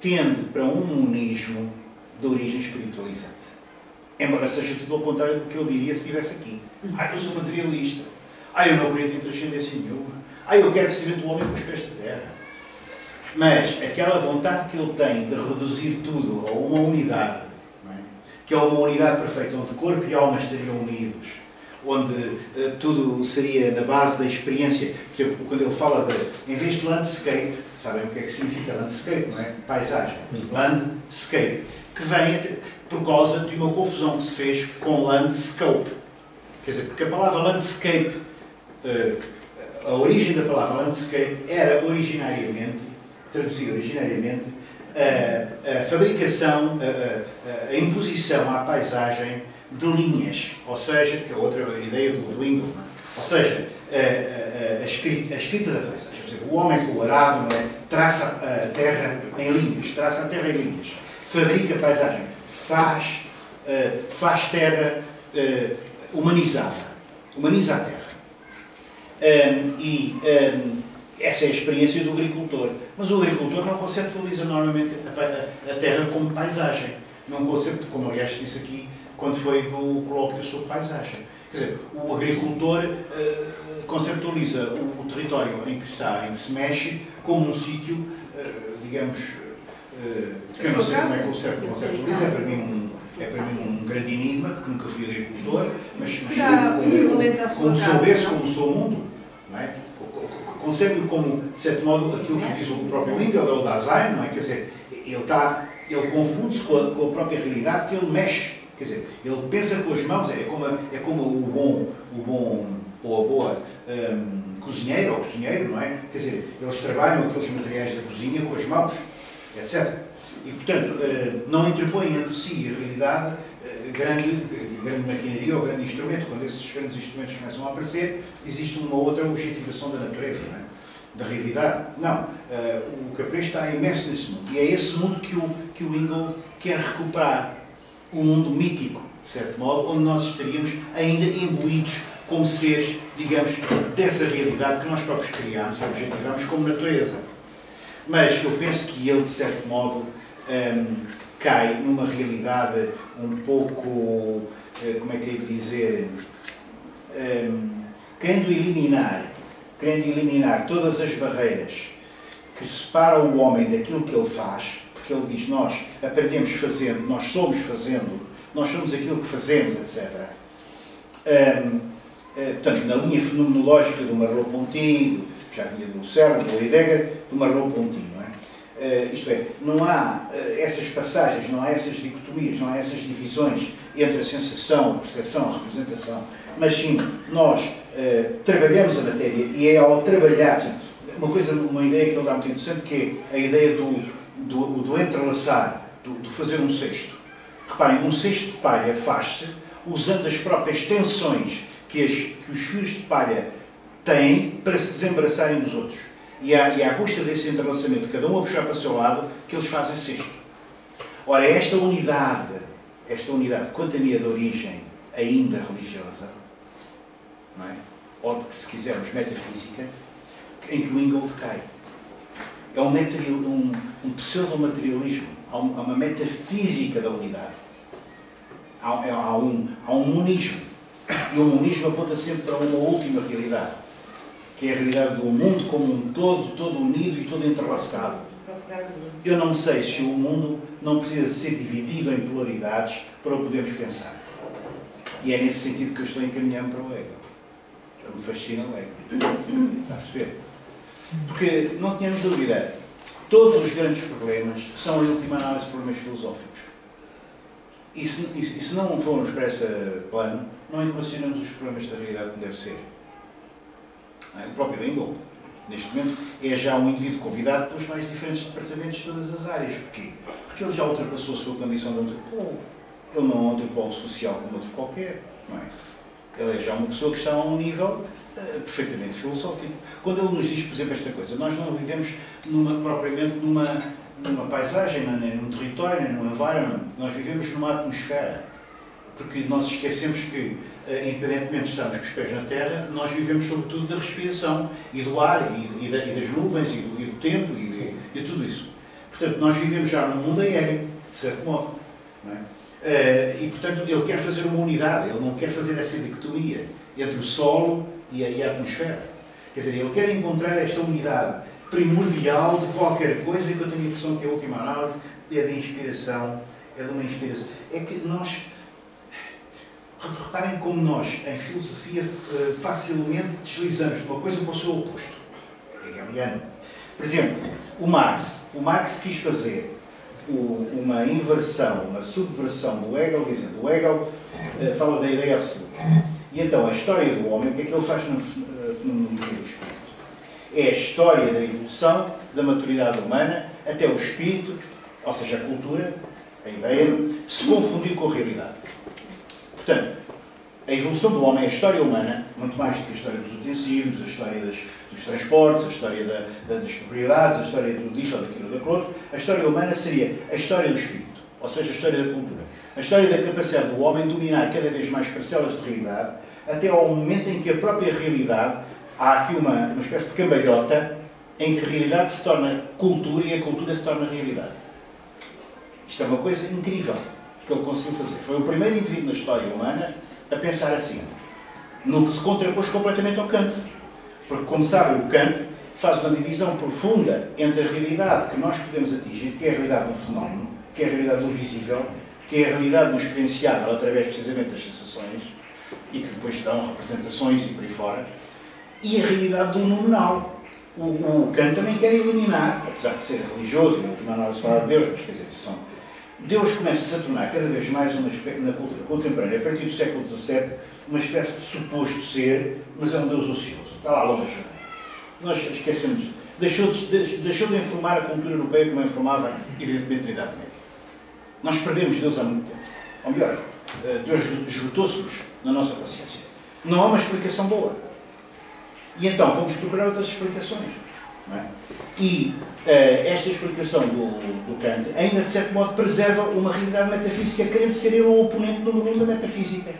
tende para um monismo de origem espiritualizante. Embora seja tudo ao contrário do que eu diria se estivesse aqui. Ah, eu sou materialista. Ah, eu não acredito em transcendência nenhuma. Ah, eu quero perceber o homem com os pés de terra. Mas aquela vontade que ele tem de reduzir tudo a uma unidade, é? que é uma unidade perfeita, onde corpo e alma estariam unidos, onde uh, tudo seria na base da experiência, por exemplo, quando ele fala de, em vez de landscape, sabem o que é que significa landscape, não é? Paisagem. Landscape. Que vem por causa de uma confusão que se fez com landscape. Quer dizer, porque a palavra landscape, uh, a origem da palavra landscape era originariamente traduzir originariamente a, a fabricação, a, a, a, imposição à paisagem de linhas, ou seja, que é outra ideia do, do é? ou seja, a, escrita, a, escrita, da paisagem. o homem com o arado é? traça a terra em linhas, traça a terra em linhas, fabrica paisagem, faz, faz terra humanizada, humaniza a terra. Um, e um, essa é a experiência do agricultor. Mas o agricultor não conceptualiza normalmente a, terra como paisagem. Não concepto, como aliás disse aqui, quando foi do colóquio sobre paisagem. Quer dizer, o agricultor uh, conceptualiza o, o, território em que está, em que se mexe, como um sítio, uh, digamos, uh, que eu não sei como é que o cérebro conceptualiza, é para mim um, é para mim um grande enigma, porque nunca fui agricultor, mas, mas como, como sou esse, como sou o mundo, não é? Concebe como, de certo modo, aquilo que diz o próprio Hegel, é o Dasein, não é? Quer dizer, ele, está, ele confunde-se com, com, a própria realidade que ele mexe. Quer dizer, ele pensa com as mãos, é como, é como o bom, o bom ou a boa um, cozinheiro ou cozinheiro, não é? Quer dizer, eles trabalham aqueles materiais da cozinha com as mãos, etc. E, portanto, uh, não interpõem entre si a realidade grande, grande maquinaria ou grande instrumento. Quando esses grandes instrumentos começam a aparecer, existe uma outra objetivação da natureza, é? da realidade. Não. Uh, o Caprese está imerso nesse mundo. E é esse mundo que o, que o Ingold quer recuperar. Um mundo mítico, de certo modo, onde nós estaríamos ainda imbuídos como seres, digamos, dessa realidade que nós próprios criámos e objetivamos como natureza. Mas eu penso que ele, de certo modo, um, ehm, cai numa realidade um pouco, eh, como é que é de dizer, um, ehm, querendo eliminar querendo eliminar todas as barreiras que separam o homem daquilo que ele faz, porque ele diz: Nós aprendemos fazendo, nós somos fazendo, nós somos aquilo que fazemos, etc. Um, uh, eh, portanto, na linha fenomenológica do Merleau-Ponty, já vinha do Cérebro, do Heidegger, do Merleau-Ponty, não é? Uh, isto é, não há uh, essas passagens, não há essas dicotomias, não há essas divisões entre a sensação, a percepção, a representação, mas sim nós uh, trabalhamos a matéria e é ao trabalhar, uma coisa, uma ideia que ele dá muito interessante, que é a ideia do, do, do entrelaçar, do, do, fazer um cesto. Reparem, um cesto de palha faz-se usando as próprias tensões que, as, que os fios de palha têm para se desembaraçarem dos outros. E, à, e custa desse entrelaçamento, cada um a puxar para o seu lado, que eles fazem cesto. Ora, esta unidade, esta unidade, quanto a mim, é de origem ainda religiosa, não é? ou que, se quisermos, metafísica, em que o Ingold cai. É um, um, um pseudo-materialismo, há, um, uma metafísica da unidade. Há, há, um, há um monismo. E o monismo aponta sempre para uma última realidade, que é a realidade do mundo como um todo, todo unido e todo entrelaçado. Eu não sei se o mundo não precisa ser dividido em polaridades para o podermos pensar. E é nesse sentido que eu estou encaminhando para o ego. Me fascina o ego. Está a perceber? Porque não tínhamos dúvida, todos os grandes problemas são, em última análise, problemas filosóficos. E se, e se não formos para esse plano, não equacionamos os problemas da realidade como deve ser. É? O próprio Engel, neste momento, é já um indivíduo convidado pelos mais diferentes departamentos de todas as áreas. Porquê? Porque ele já ultrapassou a sua condição de antropólogo. Ele não é um antropólogo social como outro qualquer. Não é? Ele é já uma pessoa que está a um nível uh, perfeitamente filosófico. Quando ele nos diz, por exemplo, esta coisa, nós não vivemos numa, propriamente numa, numa paisagem, nem num território, nem num environment. Nós vivemos numa atmosfera. Porque nós esquecemos que, independentemente de estarmos com os pés na terra, nós vivemos sobretudo da respiração e do ar e, e, e das nuvens e do, e do tempo e e tudo isso. Portanto, nós vivemos já num mundo aéreo, de certo modo. É? Uh, e, portanto, ele quer fazer uma unidade, ele não quer fazer essa dicotomia entre o solo e a, a, atmosfera. Quer dizer, ele quer encontrar esta unidade primordial de qualquer coisa que eu tenho a impressão que a última análise é de inspiração, é de uma inspiração. É que nós, reparem como nós, em filosofia, eh, facilmente deslizamos de uma coisa para o seu oposto. Por exemplo, o Marx. O Marx quis fazer uma inversão, uma subversão do Hegel, dizendo o Hegel uh, fala da ideia absoluta. E então a história do homem, o que é que ele faz na fenomenologia do espírito? É a história da evolução, da maturidade humana, até o espírito, ou seja, a cultura, a ideia, se confundir com a realidade. Portanto, a evolução do homem, a história humana, muito mais do que a história dos utensílios, a história das, dos transportes, a história da, da, das propriedades, a história do disso daquilo daquilo a história humana seria a história do espírito, ou seja, a história da cultura. A história da capacidade do homem dominar cada vez mais parcelas de realidade, até ao momento em que a própria realidade, há aqui uma, uma espécie de cambalhota, em que a realidade se torna cultura e a cultura se torna realidade. Isto é uma coisa incrível que ele conseguiu fazer. Foi o primeiro indivíduo na história humana a pensar assim, no que se contrapôs completamente ao Kant. Porque, como sabem, o Kant faz uma divisão profunda entre a realidade que nós podemos atingir, que é a realidade do fenómeno, que é a realidade do visível, que é a realidade do experienciável através precisamente das sensações, e que depois dão representações e por aí fora, e a realidade do nominal. O, o Kant também quer eliminar, apesar de ser religioso, e na última análise falar de Deus, mas quer dizer, são Deus começa-se a tornar cada vez mais, uma espécie, na cultura contemporânea, a partir do século XVII, uma espécie de suposto ser, mas é um Deus ocioso. Está lá longe. Nós esquecemos. Deixou de, deixou de informar a cultura europeia como informava, evidentemente, na Idade Média. Nós perdemos Deus há muito tempo. Ou melhor, eh, Deus esgotou-se-nos na nossa paciência. Não há uma explicação boa. E então vamos procurar outras explicações. É? E esta explicação do, do Kant ainda, de certo modo, preserva uma realidade metafísica, querendo ser ele um oponente número um da metafísica.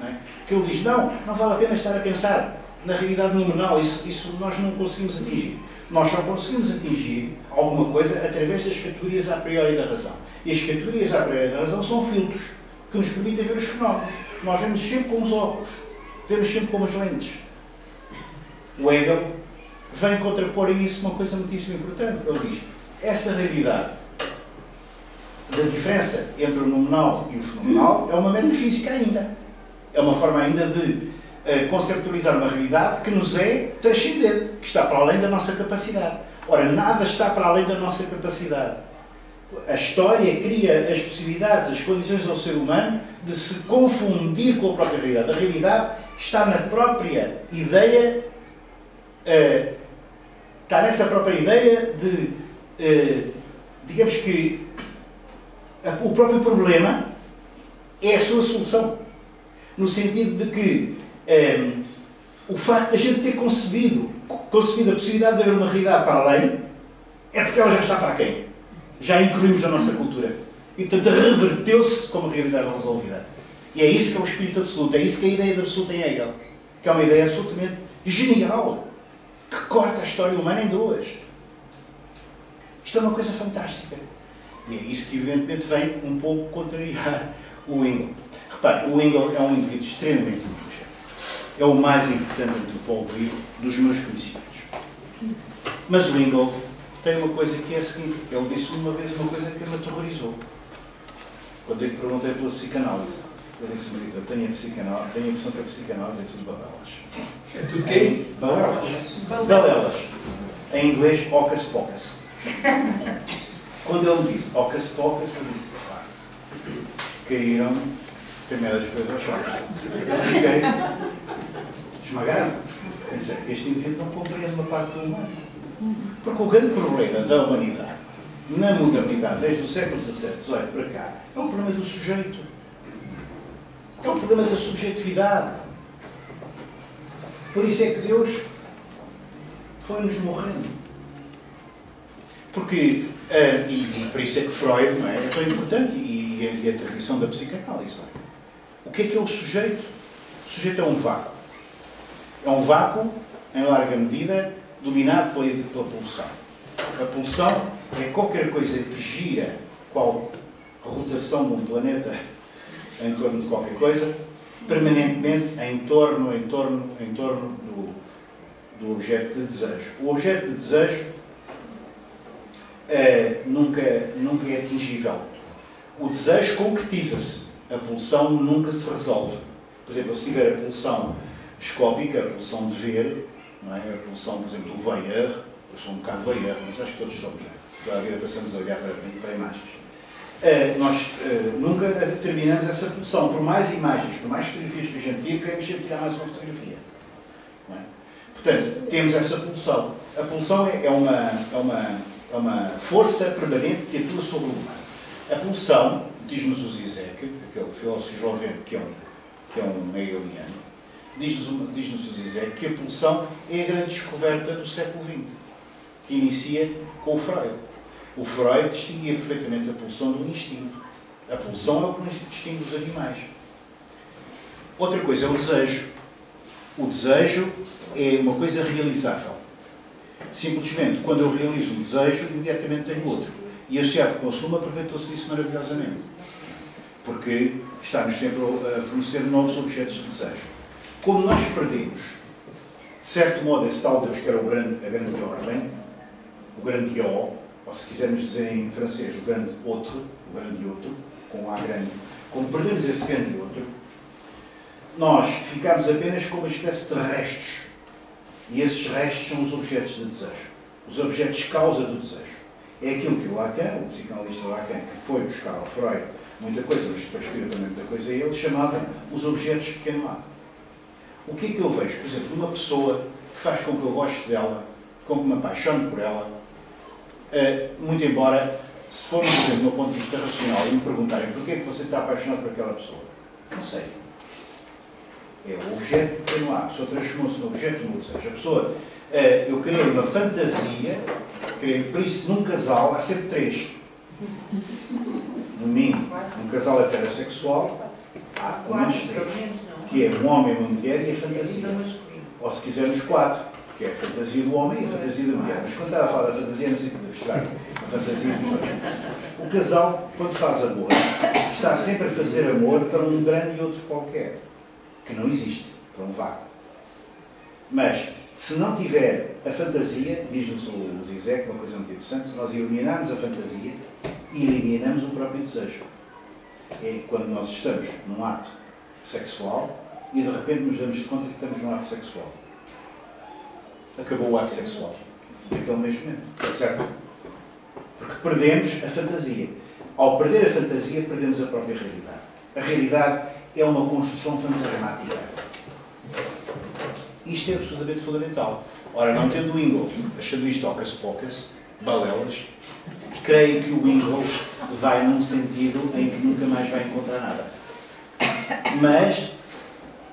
É? Que ele diz, não, não vale a pena estar a pensar na realidade nominal, isso, isso nós não conseguimos atingir. Nós só conseguimos atingir alguma coisa através das categorias a priori da razão. E as categorias a priori da razão são filtros que nos permitem ver os fenómenos. Nós vemos sempre com os óculos, vemos sempre com as lentes. O Hegel vem contrapor a isso uma coisa muitíssimo importante. Ele diz, essa realidade da diferença entre o nominal e o fenomenal é uma metafísica ainda. É uma forma ainda de uh, conceptualizar uma realidade que nos é transcendente, que está para além da nossa capacidade. Ora, nada está para além da nossa capacidade. A história cria as possibilidades, as condições ao ser humano de se confundir com a própria realidade. A realidade está na própria ideia uh, está nessa própria ideia de, eh, digamos que, o próprio problema é a sua solução. No sentido de que eh, O facto de a gente ter concebido, concebido a possibilidade de haver uma realidade para além, é porque ela já está para quem? Já incluímos na nossa cultura. E, portanto, reverteu-se como realidade resolvida. E é isso que é o espírito absoluto, é isso que é a ideia de absoluto em Hegel. Que é uma ideia absolutamente genial, que corta a história humana em duas. Isto é uma coisa fantástica. E é isso que, evidentemente, vem um pouco contrariar o Engel. Repare, o Engel é um indivíduo extremamente inteligente. É o mais importante antropólogo dos meus conhecimentos. Mas o Engel tem uma coisa que é a seguinte: ele disse uma vez uma coisa que me aterrorizou. Quando eu lhe perguntei pela psicanálise, disse: Marita, eu tenho a psicanálise, tenho a impressão que a psicanálise é tudo balelas. É tudo quem? Balelas. Balelas. Em inglês, ocas pocas. Quando ele disse ocas pocas, eu disse: pá, caíram primeiro das coisas ao chão. Eu fiquei esmagado. Pensei, este indivíduo não compreende uma parte do humano. Porque o grande problema da humanidade, na modernidade, desde o século XVII, XVIII para cá, é o problema do sujeito. É o problema da subjetividade. Por isso é que Deus foi-nos morrendo. Porque, eh, e, e por isso é que Freud não é, é tão importante, e, e, a, e a tradição da psicanálise. É? O que é que é o sujeito? O sujeito é um vácuo. É um vácuo, em larga medida, dominado pela, pela pulsão. A pulsão é qualquer coisa que gira, qual rotação de um planeta em torno de qualquer coisa, permanentemente em torno, em torno, em torno do, do objeto de desejo. O objeto de desejo é, nunca, nunca é atingível. O desejo concretiza-se. A pulsão nunca se resolve. Por exemplo, se tiver a pulsão escópica, a pulsão de ver, não é? a pulsão, por exemplo, do voyeur, eu sou um bocado voyeur, mas acho que todos somos, é? toda a vida passamos a olhar para, para imagens. Uh, nós uh, nunca terminamos essa pulsão. Por mais imagens, por mais fotografias que a gente tira, queremos sempre tirar mais uma fotografia. É? Portanto, temos essa pulsão. A pulsão é, é, uma, é, uma, é uma força permanente que atua sobre o humano. A pulsão, diz-nos o Zizek, aquele filósofo esloveno que é um, que é um diz-nos diz o Zizek que a pulsão é a grande descoberta do século XX, que inicia com o Freud. O Freud distinguia perfeitamente a pulsão do instinto. A pulsão é o que nos distingue dos animais. Outra coisa é o desejo. O desejo é uma coisa realizável. Simplesmente, quando eu realizo um desejo, imediatamente tenho outro. E a sociedade de consumo aproveitou-se disso maravilhosamente. Porque está-nos sempre a fornecer novos objetos de desejo. Como nós perdemos, de certo modo, esse tal Deus que era o grande, a grande ordem, o grande ó, ou se quisermos dizer em francês, o grande outro, o grande outro, com A grande, como perdemos esse grande outro, nós ficamos apenas com uma espécie de restos. E esses restos são os objetos de desejo. Os objetos causa do desejo. É aquilo que o Lacan, o psicanalista Lacan, que foi buscar ao Freud muita coisa, mas depois escreveu também muita coisa ele, chamava os objetos de pequeno A. O que é que eu vejo, por exemplo, uma pessoa que faz com que eu goste dela, com que me apaixone por ela, muito embora, se for, por exemplo, do ponto de vista racional, e me perguntarem porquê é que você está apaixonado por aquela pessoa, não sei. É o objeto de pequeno A. A pessoa transformou-se no objeto do desejo. A pessoa, uh, eu criei uma fantasia, criei, por isso, num casal há sempre três. No mínimo, num casal heterossexual, há menos três. Que é um homem, uma mulher e a fantasia. Ou se quisermos quatro, que é a fantasia do homem e a fantasia da mulher. Mas quando estava a falar da fantasia, não sei de abstrato, a fantasia dos dois. O casal, quando faz amor, está sempre a fazer amor para um grande e outro qualquer, que não existe, para um vácuo. Mas, se não tiver a fantasia, diz-nos o Zizek, uma coisa muito interessante, se nós eliminarmos a fantasia, eliminamos o próprio desejo. É quando nós estamos num ato sexual e de repente nos damos conta que estamos num ato sexual. Acabou o ato sexual. Naquele mesmo momento. Certo? Porque perdemos a fantasia. Ao perder a fantasia, perdemos a própria realidade. A realidade é uma construção fantasmática. Isto é absolutamente fundamental. Ora, não tendo o Ingol, achando isto ocas-pocas, balelas, creio que o Ingol vai num sentido em que nunca mais vai encontrar nada. Mas,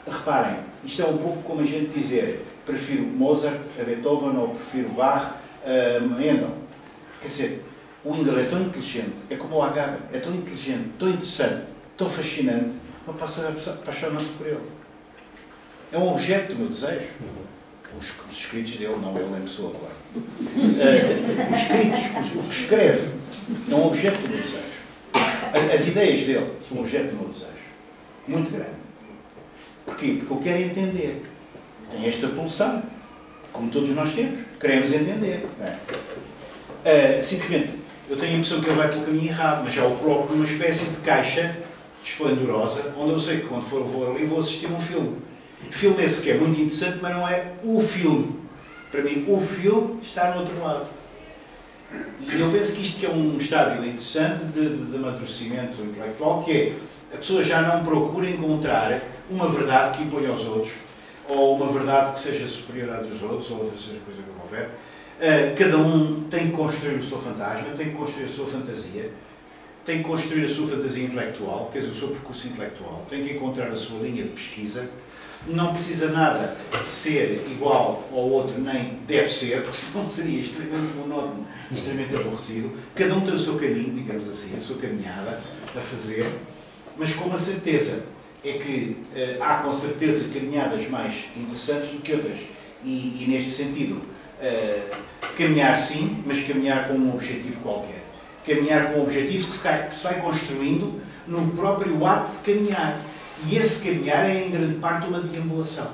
reparem, isto é um pouco como a gente dizer prefiro Mozart a Beethoven ou prefiro Bach a Mendel. Quer dizer, o Wendel é tão inteligente, é como o Agaga, é tão inteligente, tão interessante, tão fascinante, uma pessoa apaixona-se por ele. É um objeto do meu desejo. Os, os escritos dele, não ele em pessoa, claro. Uh, os escritos, o que escreve, é um objeto do meu desejo. As, as ideias dele são um objeto do meu desejo. Muito grande. Porquê? Porque eu quero entender. Tem esta pulsão, como todos nós temos. Queremos entender. Uh, simplesmente, eu tenho a impressão que ele vai pelo caminho errado, mas já o coloco numa espécie de caixa esplendorosa, onde eu sei que quando for vou ali vou assistir um filme. Filme esse que é muito interessante, mas não é o filme. Para mim, o filme está no outro lado. E eu penso que isto que é um estádio interessante de, de, de amadurecimento intelectual, que é a pessoa já não procura encontrar uma verdade que impõe aos outros, ou uma verdade que seja superior à dos outros, ou outra seja coisa que houver. Uh, cada um tem que construir o seu fantasma, tem que construir a sua fantasia, tem que construir a sua fantasia intelectual, quer dizer, o seu percurso intelectual, tem que encontrar a sua linha de pesquisa, não precisa nada ser igual ao outro, nem deve ser, porque [LAUGHS] senão seria extremamente monótono, extremamente aborrecido. Cada um tem o seu caminho, digamos assim, a sua caminhada a fazer, mas com uma certeza, é que uh, há com certeza caminhadas mais interessantes do que outras. E, e neste sentido, uh, caminhar sim, mas caminhar com um objetivo qualquer. Caminhar com um objetivo que se, cai, que se vai construindo no próprio ato de caminhar e esse caminhar é, em grande parte, uma deambulação.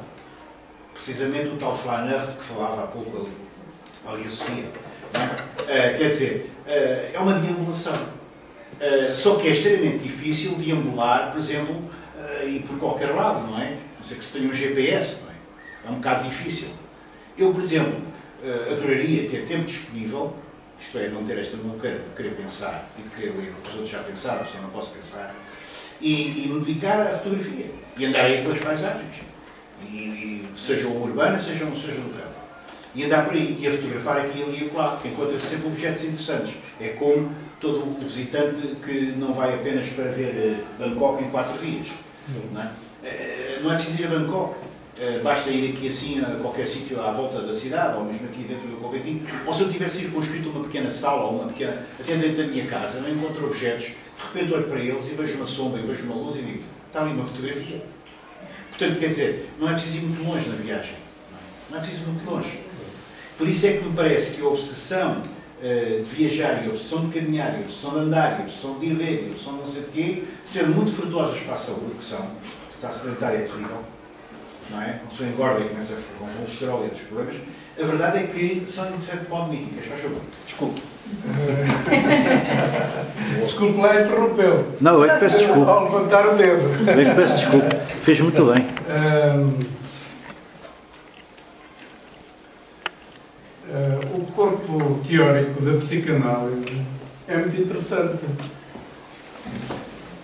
Precisamente o tal Flaneur que falava há pouco ali, ali a Sofia. Uh, quer dizer, uh, é uma deambulação. Uh, só que é extremamente difícil deambular, por exemplo, e por qualquer lado, não é? Não sei que se tenha um GPS, não é? É um bocado difícil. Eu, por exemplo, adoraria ter tempo disponível, isto é, não ter esta loucura de querer pensar e de querer ler o que os outros já pensaram, se eu não posso pensar, e, e me dedicar à fotografia e andar aí pelas paisagens, e, e sejam urbanas, sejam, sejam do campo. E andar por aí e a fotografar aqui, ali e lá, encontra-se sempre objetos interessantes. É como todo o visitante que não vai apenas para ver eh, Bangkok em quatro dias. Não é, eh, não é preciso ir a Bangkok. Eh, basta ir aqui assim a qualquer sítio à volta da cidade, ou mesmo aqui dentro do conventinho, ou se eu tivesse circunscrito uma pequena sala ou uma pequena, até dentro da minha casa, não encontro objetos de repente olho para eles e vejo uma sombra e vejo uma luz e digo, está ali uma fotografia. Portanto, quer dizer, não é preciso ir muito longe na viagem. Não é preciso ir muito longe. Por isso é que me parece que a obsessão de viajar, e a obsessão de caminhar, e a obsessão de andar, e a obsessão de ir ver, e a obsessão de não sei o quê, sendo muito frutuosas para a saúde, que são, que está sedentária é terrível, não é? A pessoa engorda e começa a ficar com colesterol e outros problemas. A verdade é que são de certo modo míticas. Faz favor. Desculpe. [LAUGHS] Desculpe lá, interrompeu. Não, é que peço desculpa. Ao levantar o dedo. É que peço desculpa. Fez muito bem. Um, uh, o corpo teórico da psicanálise é muito interessante.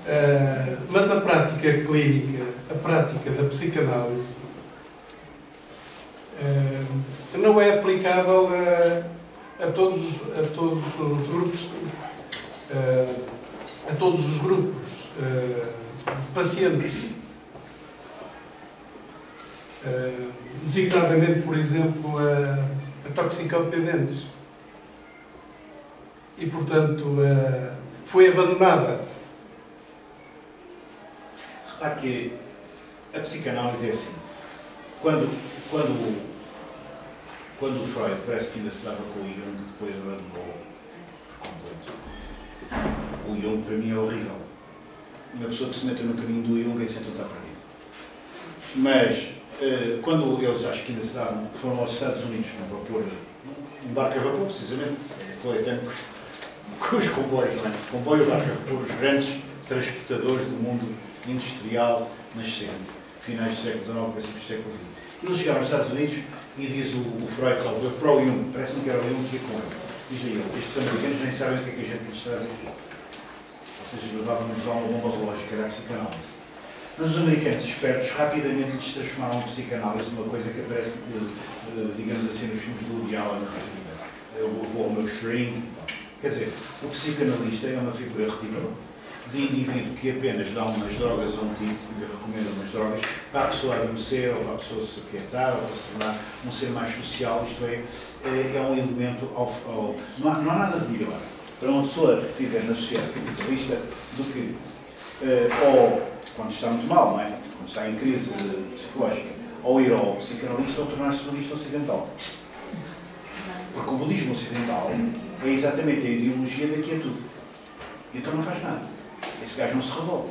Uh, mas a prática clínica, a prática da psicanálise, uh, não é aplicável a a todos, a todos os grupos, a todos os grupos de pacientes. Designadamente, por exemplo, a toxicodependentes. E, portanto, foi abandonada. Repare que a psicanálise é assim. Quando, quando quando o Freud parece que ainda se dava com o Jung, depois abandonou completo. O Jung para mim é horrível. Uma pessoa que se mete no caminho do Jung é sempre está perdido. Mas quando eles acho que ainda se davam, foram aos Estados Unidos num vapor, um barco a vapor, precisamente, coletando com os comboios, não é? Comboio, barco a vapor, os grandes transportadores do mundo industrial nascente, finais do século XIX, princípios do século XX. Eles chegaram aos Estados Unidos e diz o, o Freud, salvo para o Jung, parece-me que era o Jung que ia com ele. Diz-lhe ele, estes americanos nem sabem o que é que a gente lhes traz aqui. Ou seja, levavam-nos lá uma bomba que era a psicanálise. Mas os americanos espertos rapidamente lhes transformaram a psicanálise numa coisa que aparece, digamos assim, nos filmes do Woody Allen, o Homer Shrink. Quer dizer, o psicanalista é uma figura ridícula, de indivíduo que apenas dá umas drogas a um tipo e lhe recomenda umas drogas para a pessoa adormecer, ou para a pessoa se aquietar, ou para se tornar um ser mais social, isto é, é, um elemento ao, ao, não, há, não há nada de melhor para uma pessoa viver na sociedade capitalista do que, eh, ou quando está muito mal, não é? quando está em crise psicológica, ou ir ao psicanalista ou tornar-se budista ocidental. Porque o budismo ocidental é exatamente a ideologia da quietude. Então não faz nada. Esse gajo não se revolta.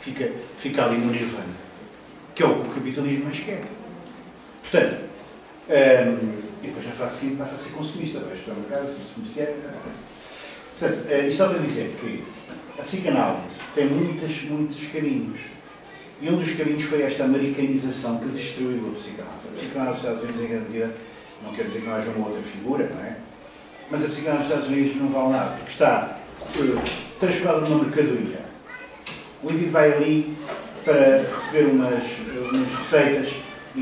Fica, fica ali no nirvana. Que é o que o capitalismo mais quer. Portanto, hum, e depois na fase seguinte passa a ser consumista, vai estudar no mercado, ser comerciário. Portanto, uh, isto só para dizer que a psicanálise tem muitas, muitos caminhos. E um dos caminhos foi esta americanização que destruiu a psicanálise. A psicanálise dos Estados Unidos, em grande medida, não quer dizer que não haja uma outra figura, não é? Mas a psicanálise dos Estados Unidos não vale nada, porque está uh, transformada numa mercadoria. O indivíduo vai ali para receber umas, umas receitas e,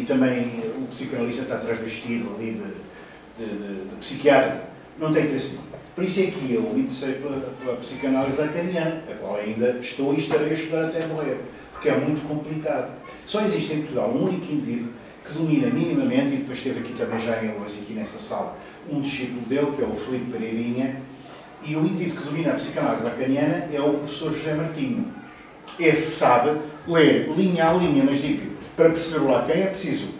e, também o psicanalista está travestido ali de, de, de, de psiquiatra. Não tem interesse nenhum. Por isso é que eu me interessei pela, pela psicanálise lacaniana, a qual ainda estou e estarei a estudar até morrer, porque é muito complicado. Só existe em Portugal um único indivíduo que domina minimamente, e depois esteve aqui também já em Lourdes, aqui nesta sala, um discípulo dele, que é o Felipe Pereirinha, e o indivíduo que domina a psicanálise lacaniana é o professor José Martinho. Esse sabe ler linha a linha, mas digo, para perceber o Lacan é preciso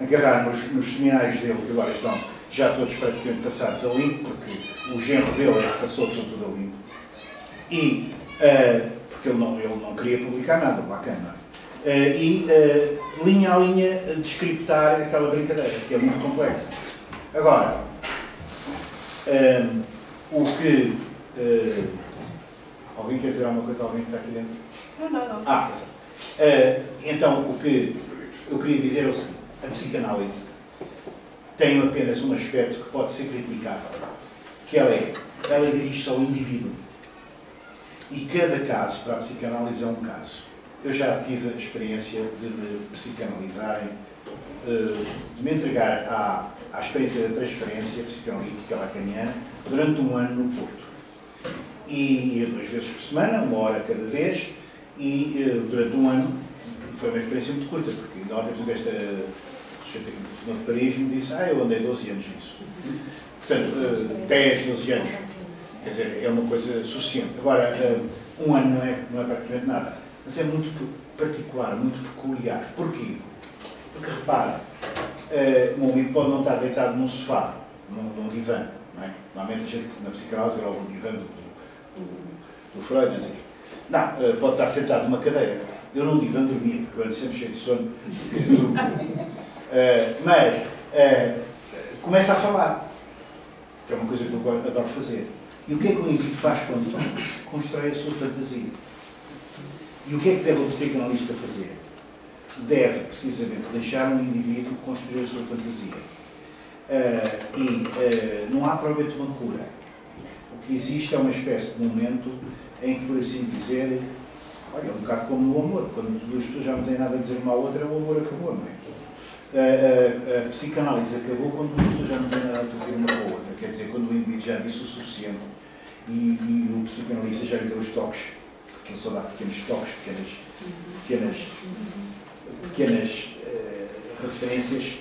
agarrar nos, nos seminários dele, que agora estão já todos praticamente passados a limpo, porque o genro dele é que passou tudo a limpo. E, uh, porque ele não, ele não queria publicar nada, o Lacan, não é? uh, e, uh, linha a linha, descriptar aquela brincadeira, que é muito complexa. Agora, o que. alguém quer dizer alguma coisa? Alguém que está aqui dentro? Não, não, não. Ah, então, o que eu queria dizer é o seguinte: a psicanálise tem apenas um aspecto que pode ser criticável, que ela é, ela dirige-se ao indivíduo. E cada caso, para a psicanálise, é um caso. Eu já tive a experiência de me psicanalizarem, eh, de me entregar à, à experiência da transferência psicanalítica lacaniana durante um ano no Porto. E duas vezes por semana, uma hora cada vez, e eh, durante um ano foi uma experiência muito curta, porque nós temos esta sujeito aqui de Paris me disse, ah, eu andei 12 anos nisso. Portanto, 10, eh, 12 anos. Quer dizer, é uma coisa suficiente. Agora, eh, um ano não é, não é praticamente nada. Mas é muito particular, muito peculiar. Porquê? Porque, repara, eh, um homem pode não estar deitado num sofá, num, num divã, não é? Normalmente a gente na psicanálise era algum divã do, do, do Freud, não sei Não, pode estar sentado numa cadeira. Eu não divã dormia, porque eu ando sempre cheio de sono. [LAUGHS] Uh, mas uh, começa a falar, que é uma coisa que eu adoro fazer. E o que é que o indivíduo faz quando fala? Constrói a sua fantasia. E o que é que deve o psicanalista fazer? Deve, precisamente, deixar um indivíduo construir a sua fantasia. Uh, e não há provavelmente uma cura. O que existe é uma espécie de momento em que, por assim dizer, olha, é um bocado como no amor. Quando duas pessoas já não têm nada a dizer uma à outra, o amor acabou, não é? A, a, a, psicanálise acabou quando as pessoas já não têm nada a fazer uma a outra. Quer dizer, quando o indivíduo já disse o suficiente e, e o psicanalista já lhe deu os toques, porque ele só dá pequenos toques, pequenas, pequenas, pequenas uh, referências,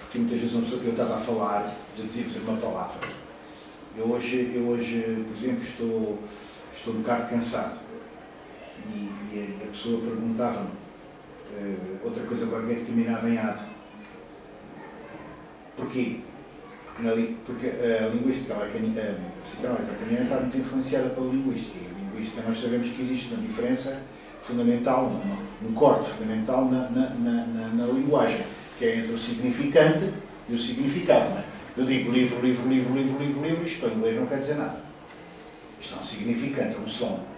porque muitas vezes uma pessoa que eu estava a falar, eu dizia uma palavra. Eu hoje, eu hoje, por exemplo, estou, estou um bocado cansado. E, e a pessoa perguntava-me Uh, outra coisa qualquer que terminava em ado. Porquê? Porque, na, porque a linguística, a, a psicanálise lacaniana está muito influenciada pela linguística. E a linguística nós sabemos que existe uma diferença fundamental, um corte fundamental na, na, na, na, linguagem, que é entre o significante e o significado. É? Eu digo livro, livro, livro, livro, livro, livro, isto em inglês não quer dizer nada. Isto é um significante, é um som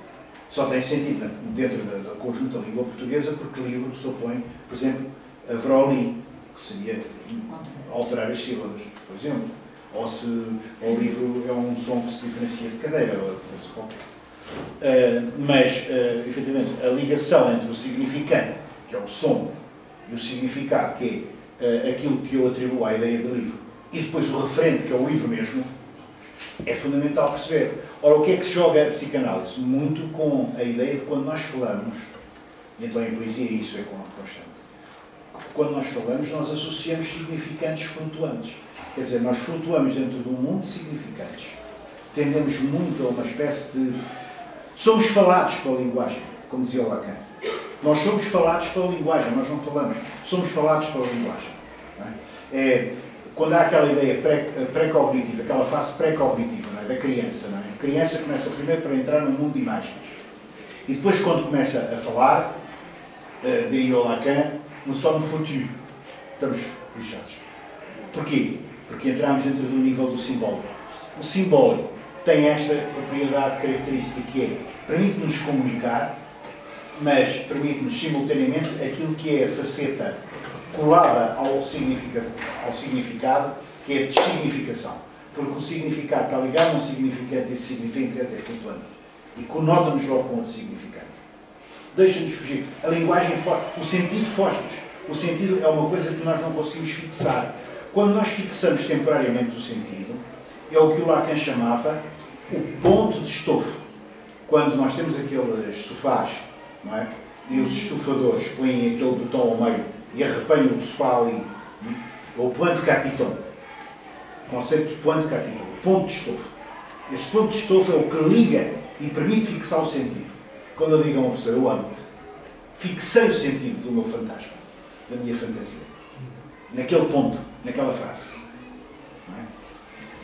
só tem sentido dentro da, da conjunta língua portuguesa porque livro supõe, por exemplo, a vroli, que seria alterar as sílabas, por exemplo. Ou se o livro é um som que se diferencia de cadeira, ou coisa qualquer. Uh, mas, uh, efetivamente, a ligação entre o significante, que é o som, e o significado, que é uh, aquilo que eu atribuo à ideia de livro, e depois o referente, que é o livro mesmo, É fundamental perceber. Ora, o que é que se joga a psicanálise? Muito com a ideia de quando nós falamos, então em poesia isso é constante, quando nós falamos, nós associamos significantes flutuantes. Quer dizer, nós flutuamos dentro de um mundo de significantes. Tendemos muito a uma espécie de. Somos falados pela linguagem, como dizia o Lacan. Nós somos falados pela linguagem, nós não falamos, somos falados pela linguagem. É? é? quando há aquela ideia pré-cognitiva, aquela fase pré-cognitiva é? da criança, é? a criança começa primeiro para entrar no mundo de imagens. E depois, quando começa a falar, uh, diria o Lacan, não só no futuro, estamos lixados. Porquê? Porque entramos dentro do nível do simbólico. O simbólico tem esta propriedade característica que é permite-nos comunicar, mas permite-nos simultaneamente aquilo que é a faceta colada ao, significa, ao significado, que é a dessignificação. Porque o significado está ligado a um significante e esse significante é flutuante. E conota-nos logo com outro significado. Deixa-nos fugir. A linguagem foge, o sentido foge-nos. O sentido é uma coisa que nós não conseguimos fixar. Quando nós fixamos temporariamente o sentido, é o que o Lacan chamava o ponto de estofo. Quando nós temos aqueles sofás, não é? E os estufadores põem aquele botão ao meio e arrepanham o sofá ali, ou o ponto capitão. O conceito de ponto capitão, ponto de estofo. Esse ponto de estofo é o que liga e permite fixar o sentido. Quando eu digo a uma pessoa, eu amo-te, fixei o sentido do meu fantasma, da minha fantasia. Naquele ponto, naquela frase. É?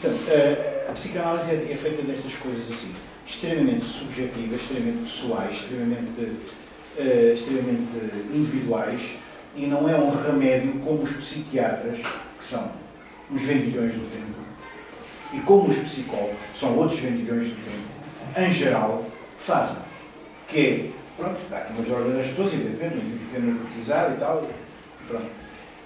Portanto, a, a psicanálise é, é, feita destas coisas assim, extremamente subjetivas, extremamente pessoais, extremamente, uh, extremamente individuais, e não é um remédio como os psiquiatras, que são os vendilhões do tempo, e como os psicólogos, que são outros vendilhões do tempo, em geral, fazem. Que é, pronto, dá aqui umas ordens das pessoas, evidentemente, não fica narcotizado e tal, pronto.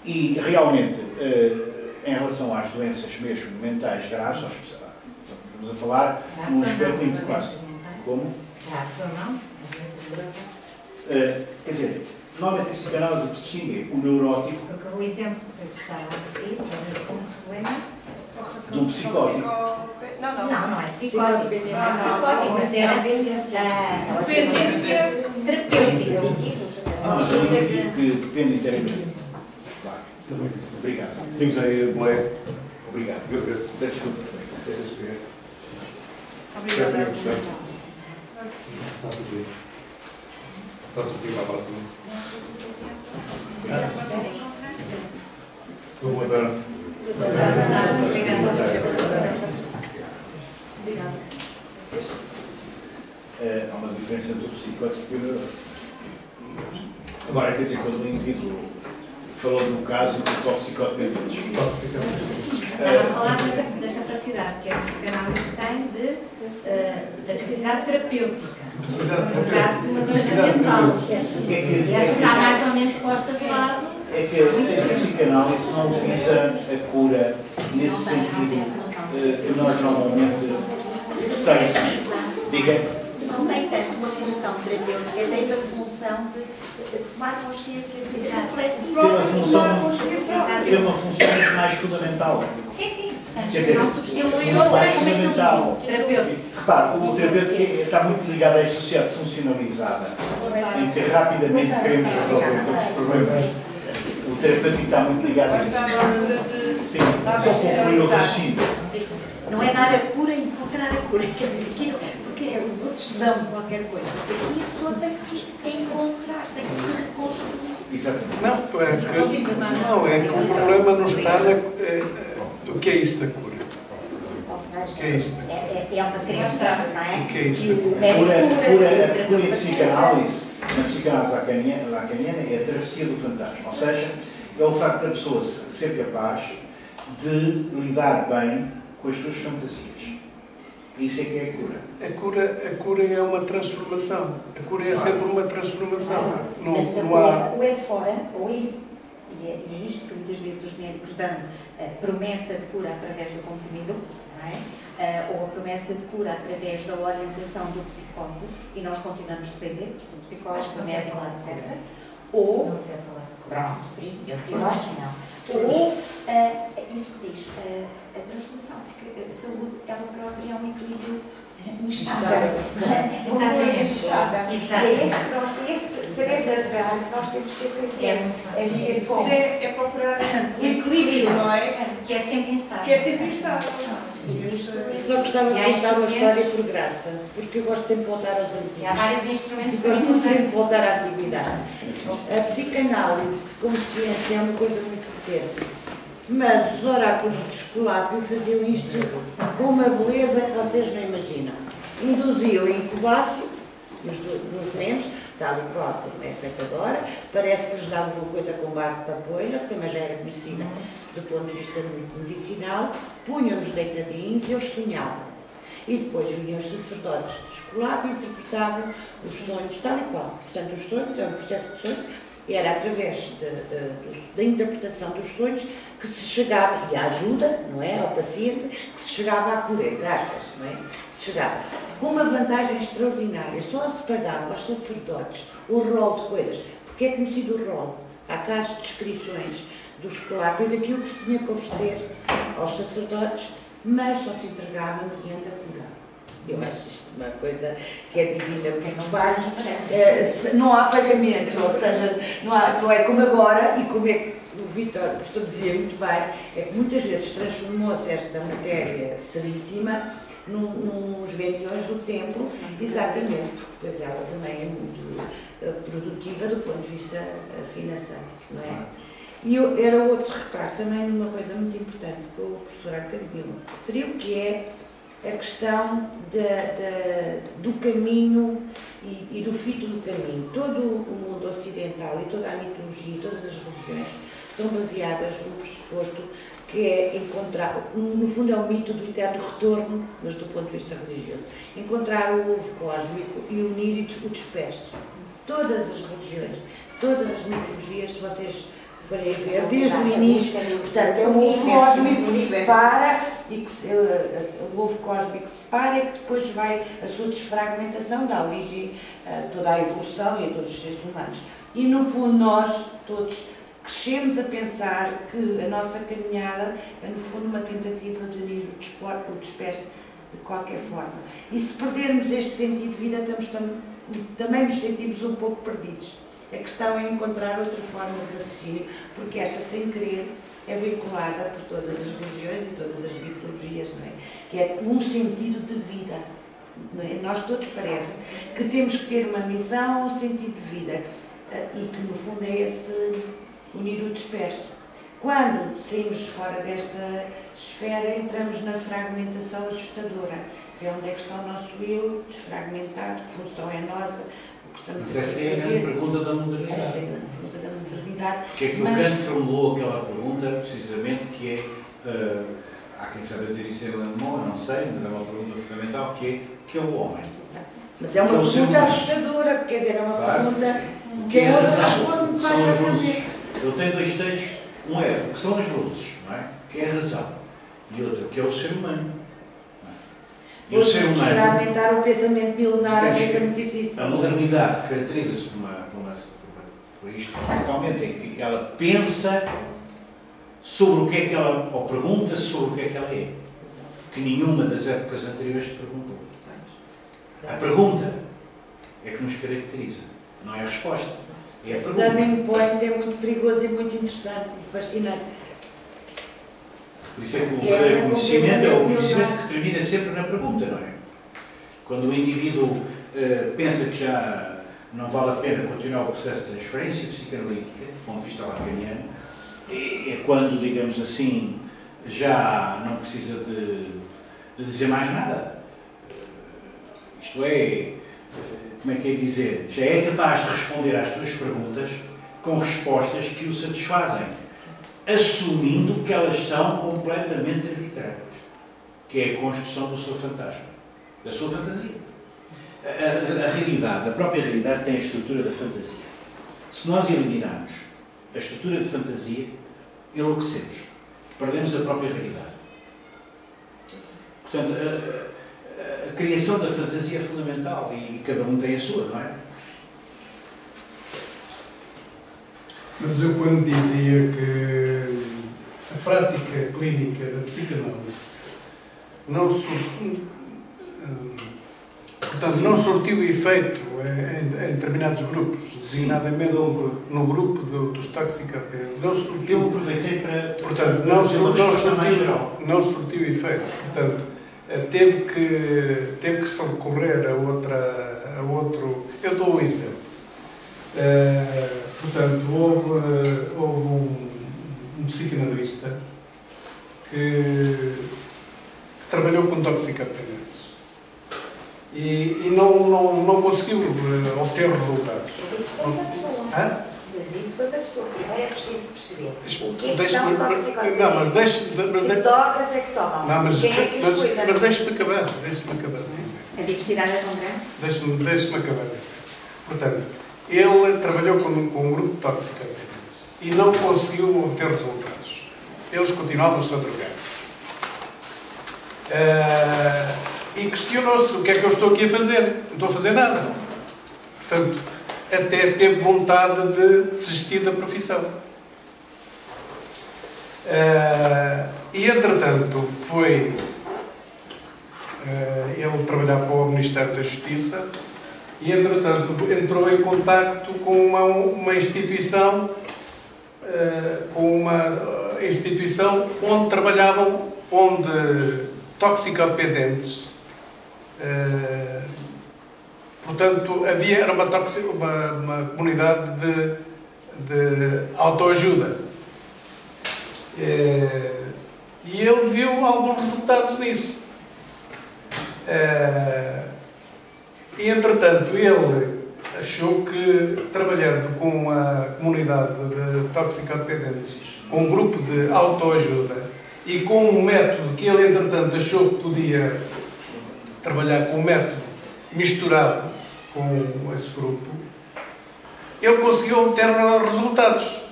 E realmente, eh, em relação às doenças mesmo mentais graves, estamos a falar num aspecto muito quase. Como? Graves ou não? Uh, quer dizer, Normalmente a psicanálise o distingue o neurótico. Porque o exemplo que eu estava a referir, como problema. De um psicótico. Não, não. Não, não é psicótico. Não é psicótico, mas era a dependência terapêutica. Não, mas eu digo que depende inteiramente. Claro. Obrigado. Temos aí boé. Obrigado. Peço desculpa essa experiência. Obrigado. Faço o que para a próxima. Boa tarde. É, há uma diferença entre o psicótico e o neurótico. Agora, quer dizer, quando o indivíduo falou do caso do toxicodependentes. Estava a falar da, da capacidade que a psicanálise tem de, uh, da capacidade terapêutica. No caso de uma doença mental. E essa está mais ou menos posta de lado. É que a psicanálise não utiliza a cura nesse sentido uh, que nós normalmente temos. Diga não tem tanto uma função terapêutica, tem uma função de tomar consciência de reflexão. Tem uma função, tem uma função muito mais fundamental. Sim, sim. Quer dizer, não substitui muito mais fundamental. Terapêutico. Repare, o terapeuta está muito ligado a esta sociedade funcionalizada, em que rapidamente queremos resolver todos os problemas. O terapêutico está muito ligado a isso. Sim, só confundir o raciocínio. Não é dar a cura e encontrar a cura. Quer dizer, aquilo porque os outros dão qualquer coisa. E a pessoa tem que se encontrar, tem que se reconstruir. Exatamente. Não, é que, não, é que o problema não está na, é, do que é isso da cura. Ou seja, que é, isto? É, é, é uma crença, não é? O que é isto? Que o A cura, e coisa. psicanálise, na psicanálise lacaniana é a travessia do fantasma. Ou seja, é o facto da pessoa se- ser capaz de lidar bem com as suas fantasias. Isso é que é a cura. A cura, a cura é uma transformação. A cura é sempre uma transformação. Não, Mas a não há. ou é fora, ou é, e é, e é isto que muitas vezes os médicos dão, a promessa de cura através do comprimido, não é? Ah, ou a promessa de cura através da orientação do psicólogo, e nós continuamos dependentes do psicólogo, do médico, etc. Ou Pronto, por isso eu, eu acho que não. Ou ah, isso que diz, ah, a transformação, porque a saúde, ela própria é um equilíbrio instável. Exatamente. [LAUGHS] Instável. E é Exatamente. esse, saber navegar que nós temos que ter É É é. É, é procurar o equilíbrio, não é? Que é sempre instável. Que é sempre instável. Só gostava de contar uma história por graça, porque eu gosto sempre de voltar aos E há antigos. vários instrumentos gosto sempre de voltar à antiguidade. A psicanálise, como ciência, é uma coisa muito recente. Mas os oráculos de Esculápio faziam isto com uma beleza que vocês não imaginam. Induziam em incubácio nos, nos mentes, tal e qual como é feito agora, parece que lhes dava uma coisa com base de papoila, que também já era conhecida do ponto de vista medicinal, punham-nos deitadinhos e eles sonhavam. E depois vinham os sacerdotes de Esculápio e interpretavam os sonhos tal e qual. Portanto, os sonhos, é um processo de sonho, e era através de- de- do- da interpretação dos sonhos que se chegava, e a ajuda, não é, ao paciente, que se chegava à cura, entre aspas, não é? Se chegava. Com uma vantagem extraordinária, só se pagava aos sacerdotes o rol de coisas. Porque é conhecido o rol. Há casos de descrições do esculápio daquilo que se tinha que oferecer aos sacerdotes, mas só se entregava mediante a cura. Eu acho isto uma coisa que é divina, porque não vai, eh, se- não há pagamento, ou seja, não, há- não é como agora, e como é que o Vítor, o professor dizia muito bem, é que muitas vezes transformou-se esta matéria seríssima num- nos vendilhões do templo, exatamente, porque depois ela também é muito eh, produtiva do ponto de vista eh, financeiro, não é? E eu, era outro reparo também numa coisa muito importante que o professor há bocadinho referiu, que é a questão da- da- do caminho e, e do fito do caminho. Todo o mundo ocidental e toda a mitologia todas as religiões estão baseadas no pressuposto que é encontrar, no fundo é o mito do eterno retorno, mas do ponto de vista religioso, encontrar o ovo cósmico e unir o disperso. Todas as religiões, todas as mitologias, se vocês ver, desde o início, portanto, é o ovo cósmico que se separa e que se, eh, o ovo cósmico que se separa e que depois vai a sua desfragmentação, dá origem a toda a evolução e a todos os seres humanos. E no fundo nós todos crescemos a pensar que a nossa caminhada é no fundo uma tentativa de unir o desporto, o disperso de qualquer forma. E se perdermos este sentido de vida, estamos tam- também nos sentimos um pouco perdidos. A questão é encontrar outra forma de raciocínio, porque esta, sem querer, é vinculada por todas as religiões e todas as mitologias, não é? Que é um sentido de vida. é? Nós todos parece que temos que ter uma missão, um sentido de vida, eh, e que no fundo é esse unir o disperso. Quando saímos fora desta esfera, entramos na fragmentação assustadora, é onde é que está o nosso eu, desfragmentado, que função é nossa, estamos Mas a essa é a grande fazer. pergunta da Essa é a modernidade. grande pergunta da modernidade. Porque é que o Mas- Kant formulou aquela pergunta, precisamente, que é, eh, há quem saiba dizer isso em alemão, eu não sei, mas é uma pergunta fundamental, que é, que é o homem? Mas é uma Então, pergunta eu- assustadora, quer dizer, é uma Claro. pergunta O que é a a outra razão? responde mais São as luzes. Ele tem dois textos, um é o que são as luzes, não é? que é a razão, e outro que é o ser humano. É? E o ser humano, fragmentar o pensamento milenar é que muito difícil. a modernidade caracteriza-se por, uma, por, uma, por isto fundamentalmente, em que ela pensa sobre o que é que ela, ou pergunta sobre o que é que ela é, que nenhuma das épocas anteriores perguntou. A pergunta é que nos caracteriza, não é a resposta. É a pergunta. turning point é muito perigoso e muito interessante e fascinante. Por isso é que o É verdadeiro conhecimento é o conhecimento que termina sempre na pergunta, não é? Quando o indivíduo eh, pensa que já não vale a pena continuar o processo de transferência psicanalítica, do ponto de vista lacaniano, é, é quando, digamos assim, já não precisa de, de dizer mais nada. Eh, Isto é, eh, como é que é dizer? Já é capaz de responder às suas perguntas com respostas que o satisfazem assumindo que elas são completamente arbitrárias, que é a construção do seu fantasma, da sua fantasia. A, a- a realidade, a própria realidade tem a estrutura da fantasia. Se nós eliminarmos a estrutura de fantasia, enlouquecemos, perdemos a própria realidade. Portanto, a, a- a criação da fantasia é fundamental e cada um tem a sua, não é? Mas eu quando dizia que prática clínica da psicanálise não, sur, hum, portanto, não surtiu efeito em, em determinados grupos, designadamente no grupo do, dos toxicopedos. Não Eu surtiu, aproveitei para. portanto, não, sur- não, surtiu, não surtiu efeito. Portanto, eh, teve que, teve que se recorrer a, outra, a outro. Eu dou um exemplo. Eh, portanto, houve, eh, houve um, um psicanalista que, que trabalhou com toxicodependentes e, e não, não, não conseguiu eh, obter resultados. Mas isso foi da pessoa. Hã? Mas isso foi da pessoa. Primeiro é preciso perceber o que é que Deixa-me- são toxicodependentes. Não, mas deixe mas Que deixe- drogas é que tomam? não, mas, Quem é que mas, cuida? mas deixe-me acabar, deixe-me acabar. A diversidade é tão grande. Deixe-me deixe acabar. Portanto, ele trabalhou com, com um grupo de toxicodependentes e não conseguiu obter resultados. Eles continuavam-se a drogar. Eh, e questionou-se o que é que eu estou aqui a fazer. Não estou a fazer nada. Portanto, até teve vontade de desistir da profissão. Eh, e, entretanto, foi eh, ele trabalhar para o Ministério da Justiça e, entretanto, entrou em contacto com uma, uma instituição, com uma eh, instituição onde trabalhavam, onde toxicodependentes, eh, portanto, havia, era uma, toxi, uma, uma comunidade de, de autoajuda. Eh, e ele viu alguns resultados nisso. Eh, e, entretanto, ele achou que, trabalhando com a comunidade de toxicodependentes, com um grupo de autoajuda e com um método que ele, entretanto, achou que podia trabalhar com um método misturado com esse grupo, ele conseguiu obter resultados.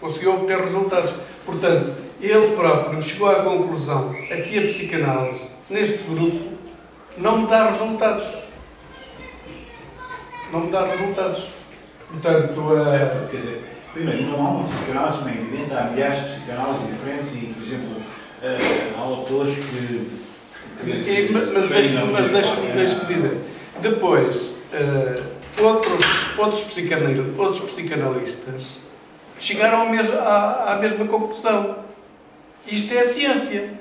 Conseguiu obter resultados. Portanto, ele próprio chegou à conclusão aqui a psicanálise, neste grupo, não me dá resultados. Não me dá resultados. Portanto, eh, Certo, Quer dizer, primeiro, não há uma psicanálise, como é evidente, há milhares de psicanálises diferentes e, por exemplo, eh, há autores que. que- E, ma- mas deixe qualquer- deixe dizer. Depois, eh, outros, outros, psicanal, outros psicanalistas chegaram mesmo- à, à mesma conclusão. Isto é a ciência.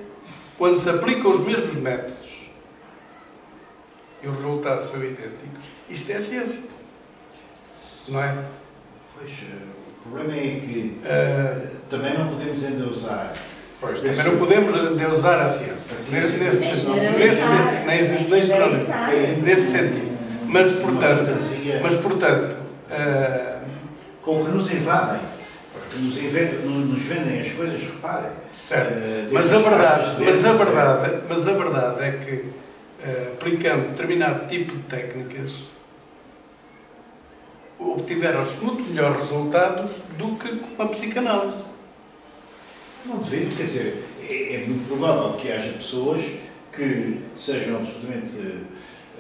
Quando se aplicam os mesmos métodos e os resultados são idênticos, isto é a ciência. Não é? Pois, eh, o problema é que Eh, também não podemos ainda usar. Pois, também não podemos endeusar a ciência. A ciência. Nesse, nesse, Nem nesse, nesse, sentido. Mas, portanto, mas, portanto eh, com que nos invadem, que nos, inve- nos vendem as coisas, reparem. certo. Eh, Mas a verdade, mas a verdade, mas a verdade é que aplicando determinado tipo de técnicas obtiveram-se muito melhores resultados do que com a psicanálise. Não devido, quer dizer, é, é muito provável que haja pessoas que sejam absolutamente.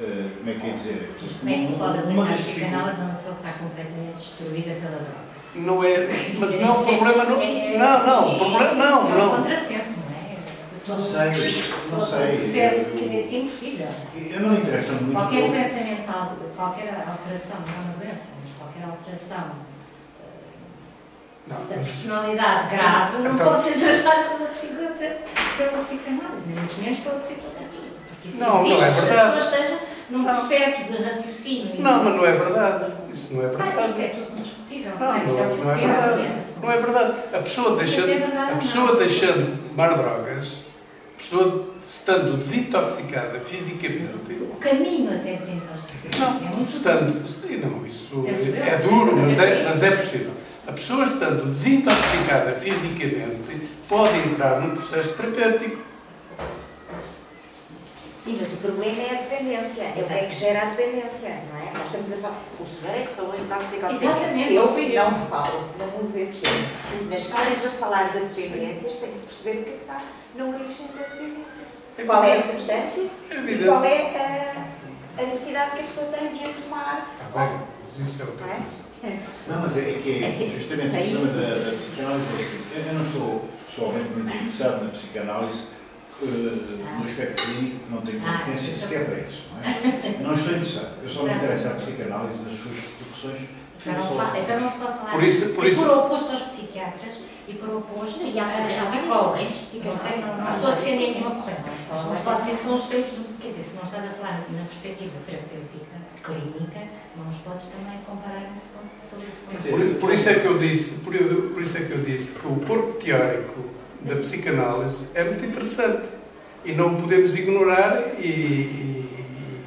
eh, como é que é dizer? Como é que se pode uma aplicar a psicanálise a uma pessoa que está completamente destruída pela droga? Não é, mas não, o problema não, não, não, o problema, não, É um não. contrassenso, não é? Não sei, não sei. processo, quer dizer, isso é impossível. Eu não interessa muito. Qualquer doença mental, qualquer alteração, não é uma doença, qualquer alteração Não, da mas- personalidade grave não Então- pode ser tratada pela psicoterapia, pela psicanálise, muito menos pela psicoterapia. Porque isso Não, não existe é se a verdade. pessoa esteja num Não. processo de raciocínio. Não, mas não é verdade. Isso não é Ah, isto verdade. é tudo discutível. Não, Não, é que não é eu penso verdade. desse assunto. Não é verdade. A pessoa Mas é deixando, verdade, a não. pessoa deixando de tomar drogas, a pessoa estando desintoxicada fisicamente, O caminho até desintoxicação é muito estando, não, isso É é duro, mas é, Mas mas é possível. A pessoa estando desintoxicada fisicamente pode entrar num processo terapêutico. Sim, mas o problema é a dependência. É o que é que gera a dependência, não é? Nós estamos a falar. O senhor é que falou em toxicodependentes. Exatamente. Eu não falo, não uso esse termo. Mas se estamos a falar de dependências, tem que se perceber o que é que está na origem da dependência. Qual é a substância É e qual é a, a necessidade que a pessoa tem de a tomar. Está bem, mas isso é outra Não é? coisa. [LAUGHS] Não, mas é que é justamente o É problema isso. da, da psicanálise. é assim, Eu não estou pessoalmente muito interessado na psicanálise, eh, no aspecto clínico, não tenho competência sequer para isso. Não, é? não estou interessado. Eu só me interesso à psicanálise das suas repercussões Então não, então se pode falar. Por isso- por E isso- por oposto aos psiquiatras e por oposto E há psicólogos. correntes Não sei, não, estou a defender nenhuma corrente. Mas não se pode dizer que são os tempos do. Quer dizer, se não estás a falar na perspectiva terapêutica, clínica, não os podes também comparar nesse ponto, sobre esse ponto. Por, por isso é que eu disse, por, por isso é que eu disse que o corpo teórico da psicanálise é muito interessante e não podemos ignorar e, e-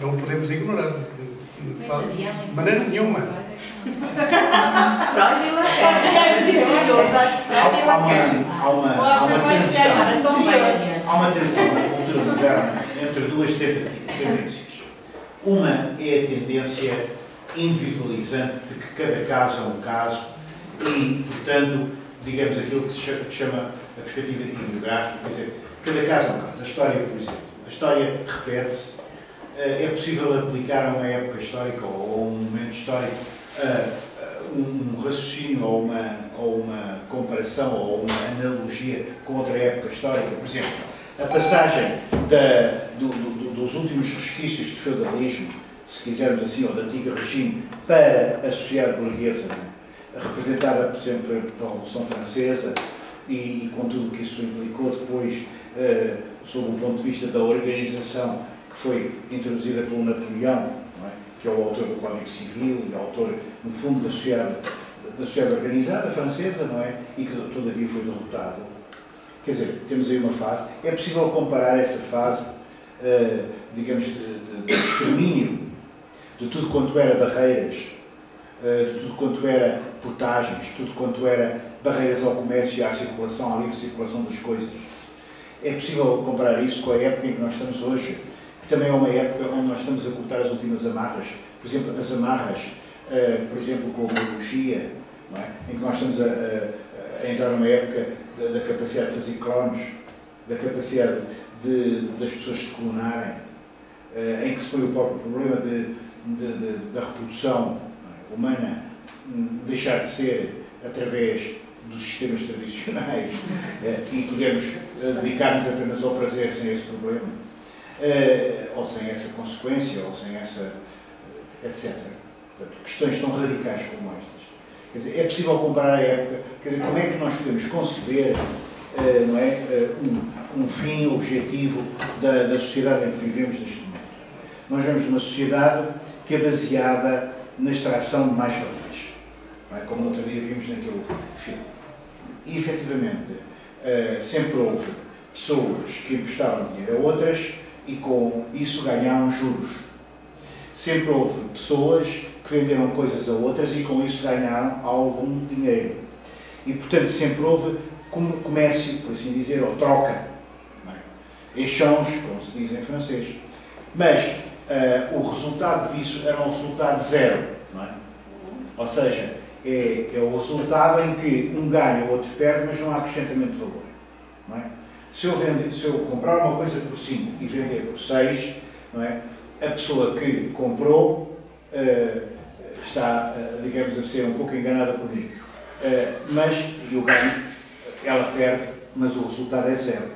e não podemos ignorar de, de- de- de maneira nenhuma. Freud e Lacan. Há, e uma, há uma, tensão. Há uma tensão na cultura moderna entre duas tendências. Uma é a tendência individualizante de que cada caso é um caso e, portanto, digamos aquilo que se chama, a perspectiva ideográfica, quer dizer, cada caso é um caso. A história, por exemplo, a história repete-se, eh, é possível aplicar a uma época histórica ou a um momento histórico eh, eh, um raciocínio ou uma, ou uma comparação ou uma analogia com outra época histórica. Por exemplo, a passagem da- do- do- dos últimos resquícios de feudalismo, se quisermos assim, ou do antigo regime, para a sociedade burguesa, é? representada, por exemplo, pela Revolução Francesa e, e com tudo o que isso implicou depois, eh, sob o ponto de vista da organização que foi introduzida pelo Napoleão? Que é o autor do Código Civil e autor, no fundo, da sociedade, da sociedade organizada francesa, não é? E que, todavia, foi derrotado. Quer dizer, temos aí uma fase. É possível comparar essa fase, eh, digamos, de, de, de extermínio de tudo quanto era barreiras, eh, de tudo quanto era portagens, tudo quanto era barreiras ao comércio e à circulação, à livre circulação das coisas. É possível comparar isso com a época em que nós estamos hoje, também é uma época onde nós estamos a cortar as últimas amarras. Por exemplo, as amarras, eh, por exemplo, com a biologia, é? em que nós estamos a, a- a entrar numa época da, da capacidade de fazer clones, da capacidade de, das pessoas se clonarem, eh, em que se põe o próprio problema de, de- da reprodução é, humana hum, deixar de ser através dos sistemas tradicionais [LAUGHS] eh, e podemos dedicar-nos apenas ao prazer sem esse problema, ou sem essa consequência, ou sem essa. eh, etc. Portanto, questões tão radicais como estas. Quer dizer, é possível comparar a época, quer dizer, como é que nós podemos conceber eh, não é, eh, um, um fim objetivo da, da sociedade em que vivemos neste momento? Nós vemos uma sociedade que é baseada na extração de mais-valias, não é? como outro dia vimos naquele filme. E, efetivamente, sempre houve pessoas que emprestavam dinheiro a outras e com isso ganharam juros. Sempre houve pessoas que venderam coisas a outras e com isso ganharam algum dinheiro. E, portanto, sempre houve com- comércio, por assim dizer, ou troca. é? Como se diz em francês. Mas eh, o resultado disso era um resultado zero. É? Ou seja, é, é o resultado em que um ganha, o outro perde, mas não há acrescentamento de valor. É? Se, eu vender, se eu comprar uma coisa por 5 e vender por 6, não é? a pessoa que comprou eh, está, eh, digamos assim, um pouco enganada comigo. Eh, mas, o ganho, ela perde, mas o resultado é zero.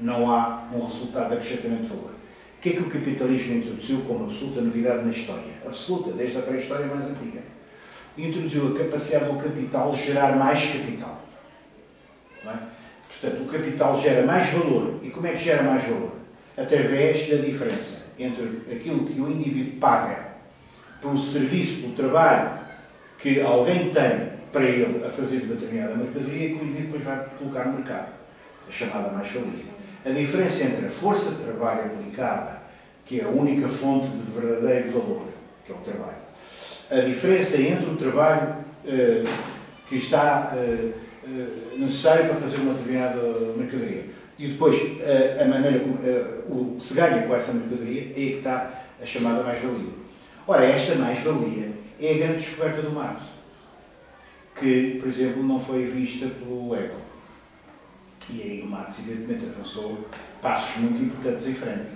Não há um resultado de acrescentamento de valor. O que é que o capitalismo introduziu como absoluta novidade na história? Absoluta, desde a pré-história mais antiga. Introduziu a capacidade do capital gerar mais capital. Não é? Portanto, o capital gera mais valor. E como é que gera mais valor? Através da diferença entre aquilo que o indivíduo paga pelo serviço, pelo trabalho que alguém tem para ele a fazer de determinada mercadoria e que o indivíduo depois vai colocar no mercado. A chamada mais-valia. A diferença entre a força de trabalho aplicada, que é a única fonte de verdadeiro valor, que é o trabalho, a diferença entre o trabalho eh, que está eh, eh, necessário para fazer uma determinada mercadoria e depois eh, a maneira como eh, o que se ganha com essa mercadoria, é que está a chamada mais-valia. Ora, esta mais-valia é a grande descoberta do Marx, que, por exemplo, não foi vista pelo Hegel. E aí o Marx, evidentemente, avançou passos muito importantes em frente.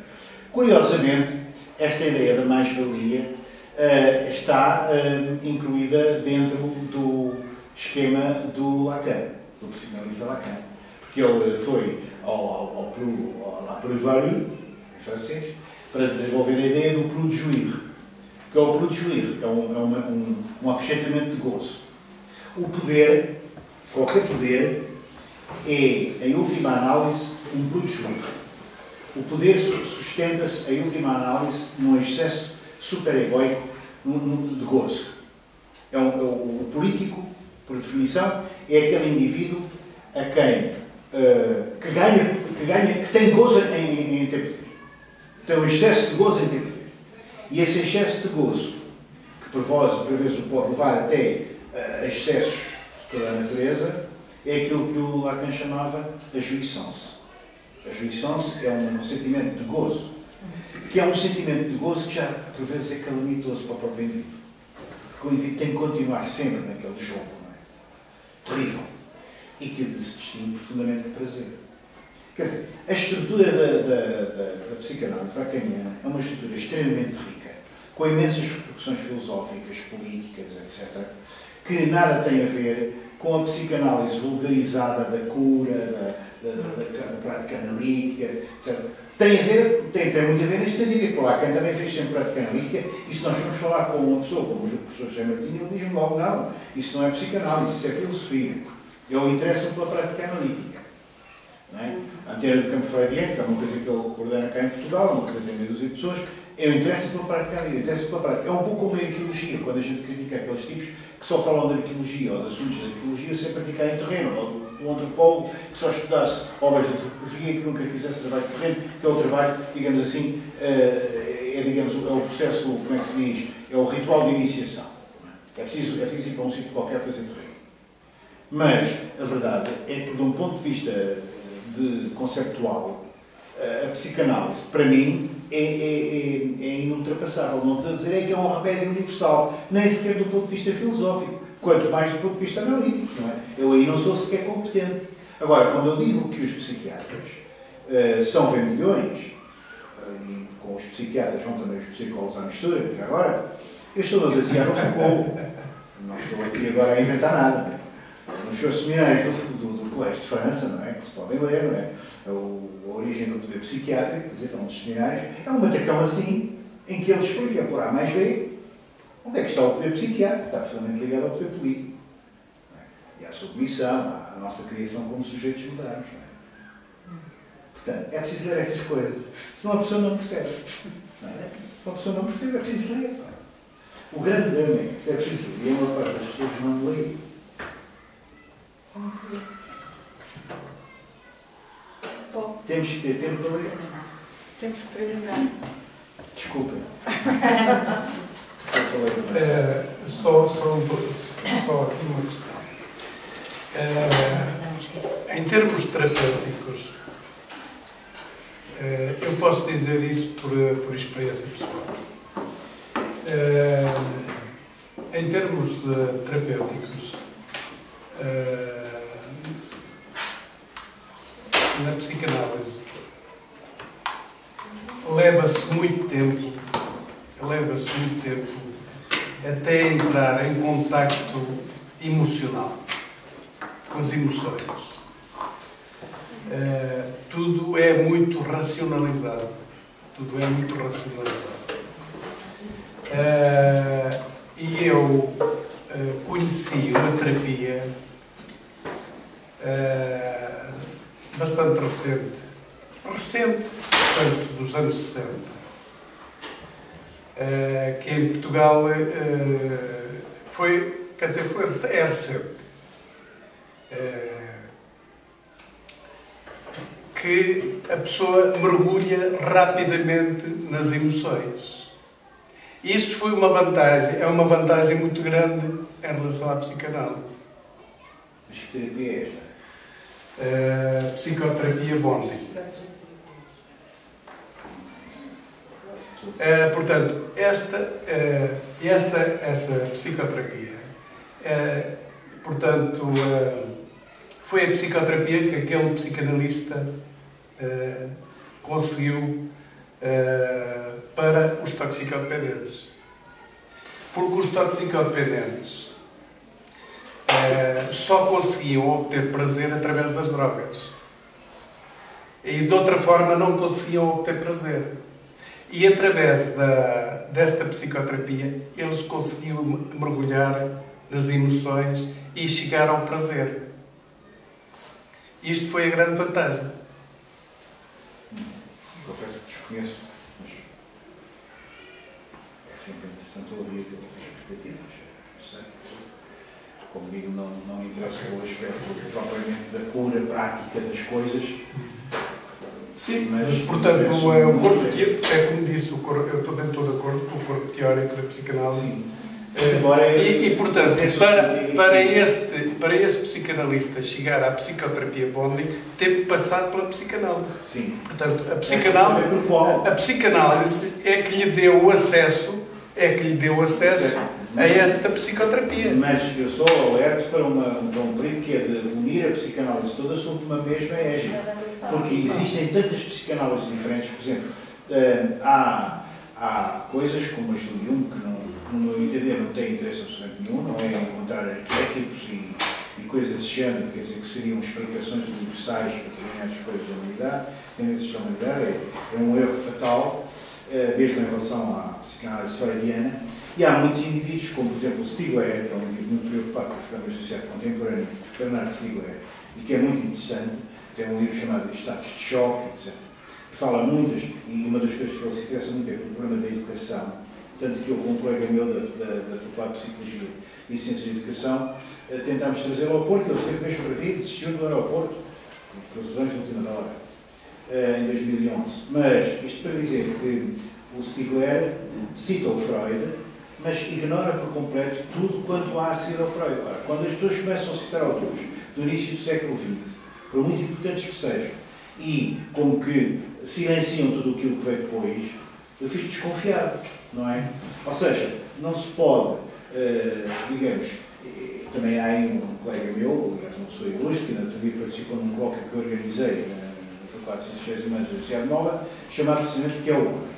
Curiosamente, esta ideia da mais-valia está incluída dentro do esquema do Lacan. do psicanalista Lacan. Porque ele foi ao, ao, ao, ao, La em francês, para desenvolver a ideia do Pru de Juir. Que é o Pru de Juir, é um, é uma, um, um acrescentamento de gozo. O poder, qualquer poder, é, em última análise, um Pru de Juir. O poder sustenta-se, em última análise, num excesso super-egoico de gozo. É um, é o político, por definição, é aquele indivíduo a quem uh, que ganha, que ganha, que tem gozo em, em ter poder. Tem um excesso de gozo em ter poder. E esse excesso de gozo, que por, voz, por vezes o pode levar até uh, excessos de toda a natureza, é aquilo que o Lacan chamava a jouissance. A jouissance é um sentimento de gozo, que é um sentimento de gozo que já por vezes é calamitoso para o próprio indivíduo. Porque o indivíduo tem que continuar sempre naquele jogo? Terrível. E que se distingue profundamente do prazer. Quer dizer, a estrutura da, da, da, da psicanálise lacaniana é uma estrutura extremamente rica, com imensas repercussões filosóficas, políticas, etc., que nada tem a ver com a psicanálise vulgarizada da cura, da, da, da, da prática analítica, etc. Tem, a ver, tem, tem muito a ver neste sentido, e Lacan também fez sempre prática analítica, e se nós formos falar com uma pessoa, como o professor José Martins, ele diz logo, não, isso não é psicanálise, isso é filosofia. Ele interessa pela prática analítica. Não é? A antena do campo freudiano, que é uma coisa que ele coordena cá em Portugal, uma coisa que tem meia dúzia de pessoas, eu interesso pela prática analítica, interessa pela prática. É um pouco como a arqueologia, quando a gente critica aqueles tipos que só falam de arqueologia ou de assuntos de arqueologia sem praticar em terreno, ou um antropólogo que só estudasse obras de antropologia e que nunca fizesse trabalho de terreno, que é o trabalho, digamos assim, eh, é, digamos, é o processo, como é que se diz, é o ritual de iniciação. É preciso, é preciso ir para um sítio qualquer fazer terreno. Mas a verdade é que, de um ponto de vista de conceptual, a psicanálise, para mim, é, é, é, é inultrapassável. Não estou a dizer é que é um remédio universal, nem sequer do ponto de vista filosófico, quanto mais do ponto de vista analítico. Não é? Eu aí não sou sequer competente. Agora, quando eu digo que os psiquiatras uh, são vendilhões, e com os psiquiatras vão também os psicólogos à mistura, já agora, eu estou a basear o Foucault. Não estou aqui agora a inventar nada. Nos seus seminários do, do, do Colégio de França, não é? que se podem ler, não é? O, a origem do poder psiquiátrico, quer dizer, é um dos seminários, é uma matacão assim, em que ele explica por A mais B onde é que está o poder psiquiátrico, está absolutamente ligado ao poder político. É? E à submissão, à nossa criação como sujeitos modernos. É? Portanto, é preciso ler essas coisas. Senão a pessoa não percebe. Não é? Se a pessoa não percebe, é preciso ler. O grande drama é que se é preciso ler, e a maior parte das pessoas não leem. Bom, Temos que ter tempo para ler. temos que terminar. Desculpem. [LAUGHS] Só demais. Eh, só, só, só aqui uma questão. Eh, em termos terapêuticos, eh, eu posso dizer isso por, por experiência pessoal. Em termos eh, terapêuticos, na psicanálise, leva-se muito tempo, leva-se muito tempo até entrar em contacto emocional com as emoções. Eh, tudo é muito racionalizado. Tudo é muito racionalizado. Eh, e eu eh, conheci uma terapia bastante recente, recente, portanto, dos anos 60, eh, que em Portugal eh, foi, quer dizer, foi, é recente. Eh, que a pessoa mergulha rapidamente nas emoções. Isso foi uma vantagem, é uma vantagem muito grande em relação à psicanálise. Mas que terapia é esta? Psicoterapia bonding. Uh, portanto, esta, uh, essa, essa psicoterapia, uh, portanto, foi a psicoterapia que aquele psicanalista conseguiu para os toxicodependentes. Porque os toxicodependentes só conseguiam obter prazer através das drogas. E de outra forma não conseguiam obter prazer. E através da, desta psicoterapia eles conseguiam mergulhar nas emoções e chegar ao prazer. Isto foi a grande vantagem. Confesso que desconheço, mas é sempre interessante ouvir outras perspectivas. Como digo, não, não me interessa o aspecto propriamente da cura prática das coisas. Sim, mas, portanto, é o corpo teórico, é como disse, o corpo, eu estou dentro de acordo com o corpo teórico da psicanálise. Eh, e, e, portanto, para, para, este, para este psicanalista chegar à psicoterapia bonding, teve que passar pela psicanálise. Sim. Portanto, a psicanálise, a psicanálise é que lhe deu o acesso, é que lhe deu acesso a esta psicoterapia. Mas eu sou alerto para, uma, para um perigo que é de unir a psicanálise toda sob uma mesma égide. Porque existem tantas psicanálises diferentes, por exemplo, eh, há, há coisas como as do Jung que não no meu entender, não tem interesse absolutamente nenhum, não é encontrar arquétipos e, e coisas desse género, quer dizer, que seriam explicações universais para determinadas coisas da humanidade, tendências da humanidade, é, é um erro fatal, é, mesmo em relação à psicanálise freudiana, e há muitos indivíduos, como por exemplo o Stigler, que é um indivíduo muito preocupado com os problemas da sociedade contemporânea, Bernard Stigler, e que é muito interessante, tem um livro chamado Estados de Choque, etc. Fala muitas, e uma das coisas que ele se interessa muito é o problema da educação, tanto que eu com um colega meu da, da, da Faculdade de Psicologia e Ciências de Educação eh, tentámos trazê-lo ao Porto, ele esteve mesmo para vir, desistiu do aeroporto, por razões de última hora, eh, em 2011. Mas, isto para dizer que o Stigler cita o Freud, mas ignora por completo tudo quanto há a seguir ao Freud. Quando as pessoas começam a citar autores do início do século XX, por muito importantes que sejam, e como que silenciam tudo aquilo que veio depois, eu fico desconfiado não é? Ou seja, não se pode, uh, digamos, também há um colega meu, aliás, uma pessoa ilustre, que na outro dia participou num colóquio que eu organizei na Faculdade de Ciências Humanas da Universidade Nova, chamado precisamente Que é o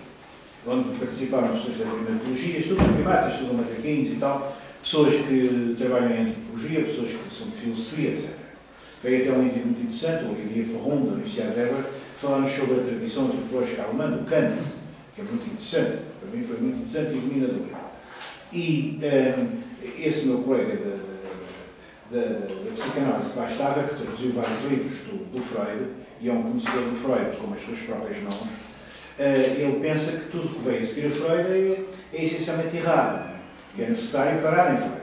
onde participaram pessoas da primatologia, estudam primatas, estudam macaquinhos e tal, pessoas que trabalham em antropologia, pessoas que são de filosofia, etc. Veio até um índice muito interessante, o Olivier Ferron, da Universidade de falando sobre a tradição antropológica alemã, do Kant, que é muito interessante, para mim foi muito interessante e iluminador. E um, ehm, esse meu colega da, da, da, da psicanálise estava, que traduziu vários livros do, do, Freud, e é um conhecedor do Freud, com as suas próprias mãos, ele pensa que tudo que veio a seguir a Freud é, é essencialmente errado, é? que é necessário parar em Freud.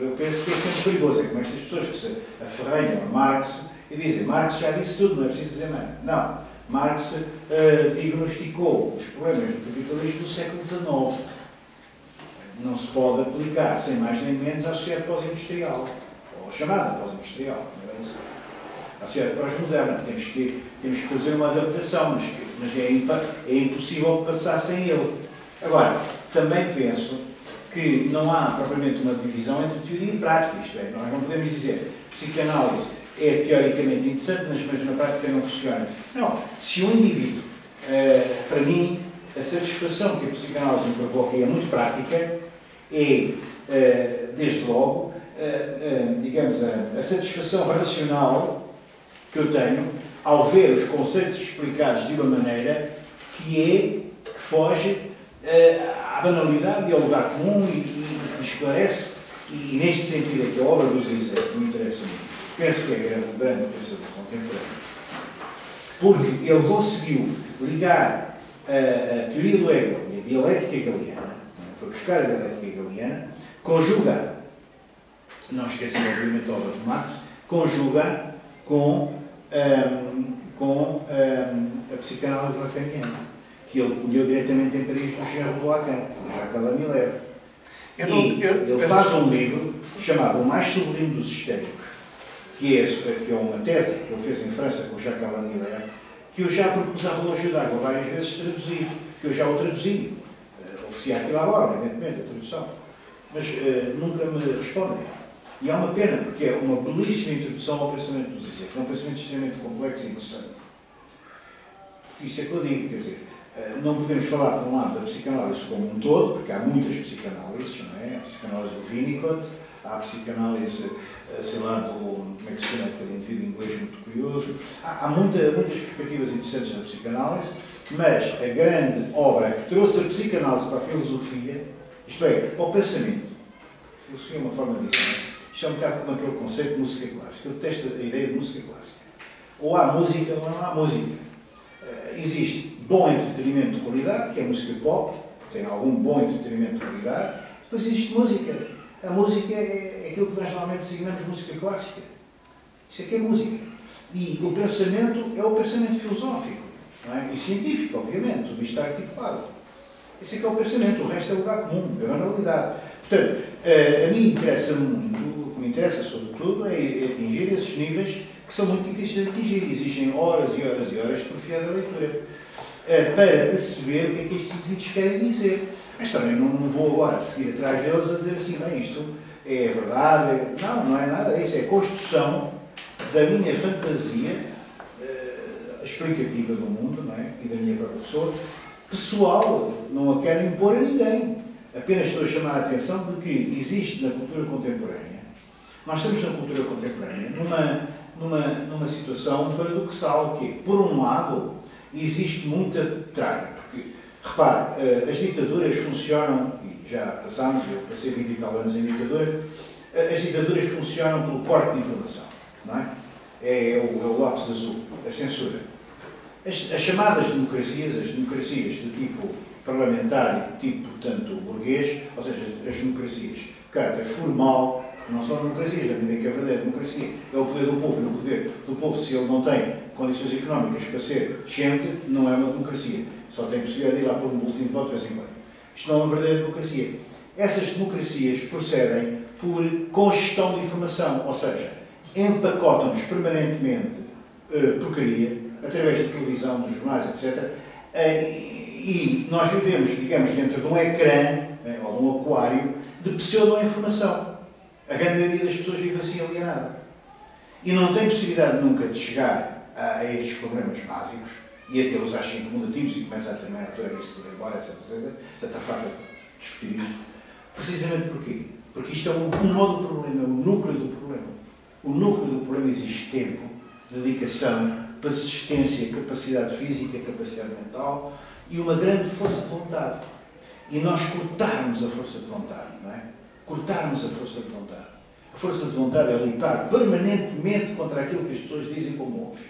Eu penso que é sempre perigoso, é como estas pessoas que se aferrenham a Marx e dizem Marx já disse tudo, não é preciso dizer mais. Não. Marx uh, diagnosticou os problemas do capitalismo do século XIX. Não se pode aplicar, sem mais nem menos, à sociedade pós-industrial, ou chamada pós-industrial, não é isso? À sociedade pós-moderna. Temos que, temos que fazer uma adaptação, mas, mas é, é impossível passar sem ele. Agora, também penso que não há propriamente uma divisão entre teoria e prática, isto é, nós não podemos dizer psicanálise é teoricamente interessante, mas, mas na prática não funciona. Não, se um indivíduo, uh, para mim, a satisfação que a psicanálise me provoca é muito prática, é, uh, desde logo, uh, digamos, a, a, satisfação racional que eu tenho ao ver os conceitos explicados de uma maneira que é, que foge à banalidade e ao lugar comum e, e, e esclarece, e, neste sentido é que a obra do Zizé me interessa muito. Penso que é o grande pensador contemporâneo, porque ele conseguiu ligar a, a teoria do ego e a dialética hegeliana, foi buscar a dialética hegeliana, conjuga, não esquecendo obviamente a obra de Marx, conjuga com, um, com um, a psicanálise lacaniana, que ele colheu diretamente em Paris do Gerro do Lacan, do Jacques Lamillère. E ele faz um livro chamado O Mais Sublime dos Histéricos, que é, que é uma tese que ele fez em França com o Jacques Alain Miller, que eu já propus à relógio d'água várias vezes traduzir, que eu já o traduzi. Uh, ofereci aquilo agora, evidentemente, a tradução. Mas uh, nunca me respondem. E há uma pena, porque é uma belíssima introdução ao pensamento do Zizek, é um pensamento extremamente complexo e interessante. Isso é que eu digo, quer dizer, uh, não podemos falar, por um lado, da psicanálise como um todo, porque há muitas psicanálises, não é? A psicanálise do Winnicott, há a psicanálise, eh, sei lá, do, como é que se chama aquele indivíduo inglês muito curioso. Há, há muita, muitas perspectivas interessantes na psicanálise, mas a grande obra que trouxe a psicanálise para a filosofia, isto é, para o pensamento, filosofia é uma forma de dizer, isto é um bocado como aquele conceito de música clássica. Eu detesto a ideia de música clássica. Ou há música ou não há música. Uh, existe bom entretenimento de qualidade, que é a música pop, tem algum bom entretenimento de qualidade, depois existe música. A música é, é aquilo que nós normalmente designamos música clássica. Isso é que é música. E o pensamento é o pensamento filosófico é? e científico, obviamente. Tudo isto está articulado. Esse é que é o pensamento, o resto é lugar comum, é banalidade. Portanto, uh, a mim interessa muito, interessa sobretudo é, é atingir esses níveis que são muito difíceis de atingir. Existem horas e horas e horas de da leitura uh, para perceber o que é que estes indivíduos querem dizer. Mas também não, não vou agora seguir atrás deles a dizer assim, bem, isto é verdade. Não, não é nada disso. É construção da minha fantasia uh, explicativa do mundo não é? e da minha própria pessoa, pessoal. Não a quero impor a ninguém. Apenas estou a chamar a atenção de que existe na cultura contemporânea, nós estamos na cultura contemporânea numa, numa, numa situação paradoxal, que é, por um lado, existe muita tralha, porque, repare, eh, as ditaduras funcionam, e já passámos, eu passei 20 e tal anos em ditadura, eh, as ditaduras funcionam pelo corte de informação, não é? É, é o, é o lápis azul, a censura. As, as chamadas democracias, as democracias de tipo parlamentar e tipo, portanto, burguês, ou seja, as democracias de caráter formal, não são democracias, a medida que a verdadeira democracia é o poder do povo, e o poder do povo, se ele não tem condições económicas para ser gente, não é uma democracia. Só tem possibilidade de ir lá pôr um boletim de voto de vez em quando. Isto não é uma verdadeira democracia. Essas democracias procedem por congestão de informação, ou seja, empacotam-nos permanentemente uh, porcaria, através da televisão, dos jornais, etc., uh, e nós vivemos, digamos, dentro de um ecrã, né, ou de um aquário, de pseudo-informação. A grande maioria das pessoas vive assim alienada. E não tem possibilidade nunca de chegar a, a estes problemas básicos e a tê-los às incumulativos e começa a também a aturar isso de embora, etc, etc. Já está farta de discutir isto. Precisamente porquê? Porque isto é o nó do problema, é o núcleo do problema. O núcleo do problema existe tempo, dedicação, persistência, capacidade física, capacidade mental, e uma grande força de vontade. E nós cortarmos a força de vontade, não é? Cortarmos a força de vontade. A força de vontade é lutar permanentemente contra aquilo que as pessoas dizem como óbvio.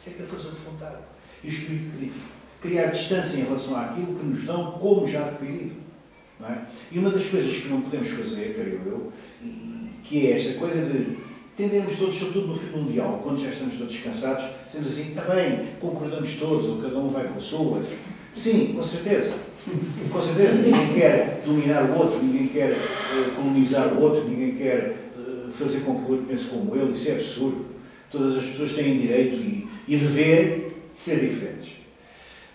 Isso é que é a força de vontade. E o espírito crítico. Criar distância em relação àquilo que nos dão como já adquirido. É? E uma das coisas que não podemos fazer, creio eu, que é esta coisa de Tendemos todos, sobretudo no fim mundial, quando já estamos todos cansados, dizemos assim, está bem, concordamos todos, ou cada um vai com a sua. Sim, com certeza. Com certeza. Ninguém quer dominar o outro, ninguém quer uh, colonizar o outro, ninguém quer uh, fazer com que o outro pense como ele. Isso é absurdo. Todas as pessoas têm direito e, e dever de ser diferentes.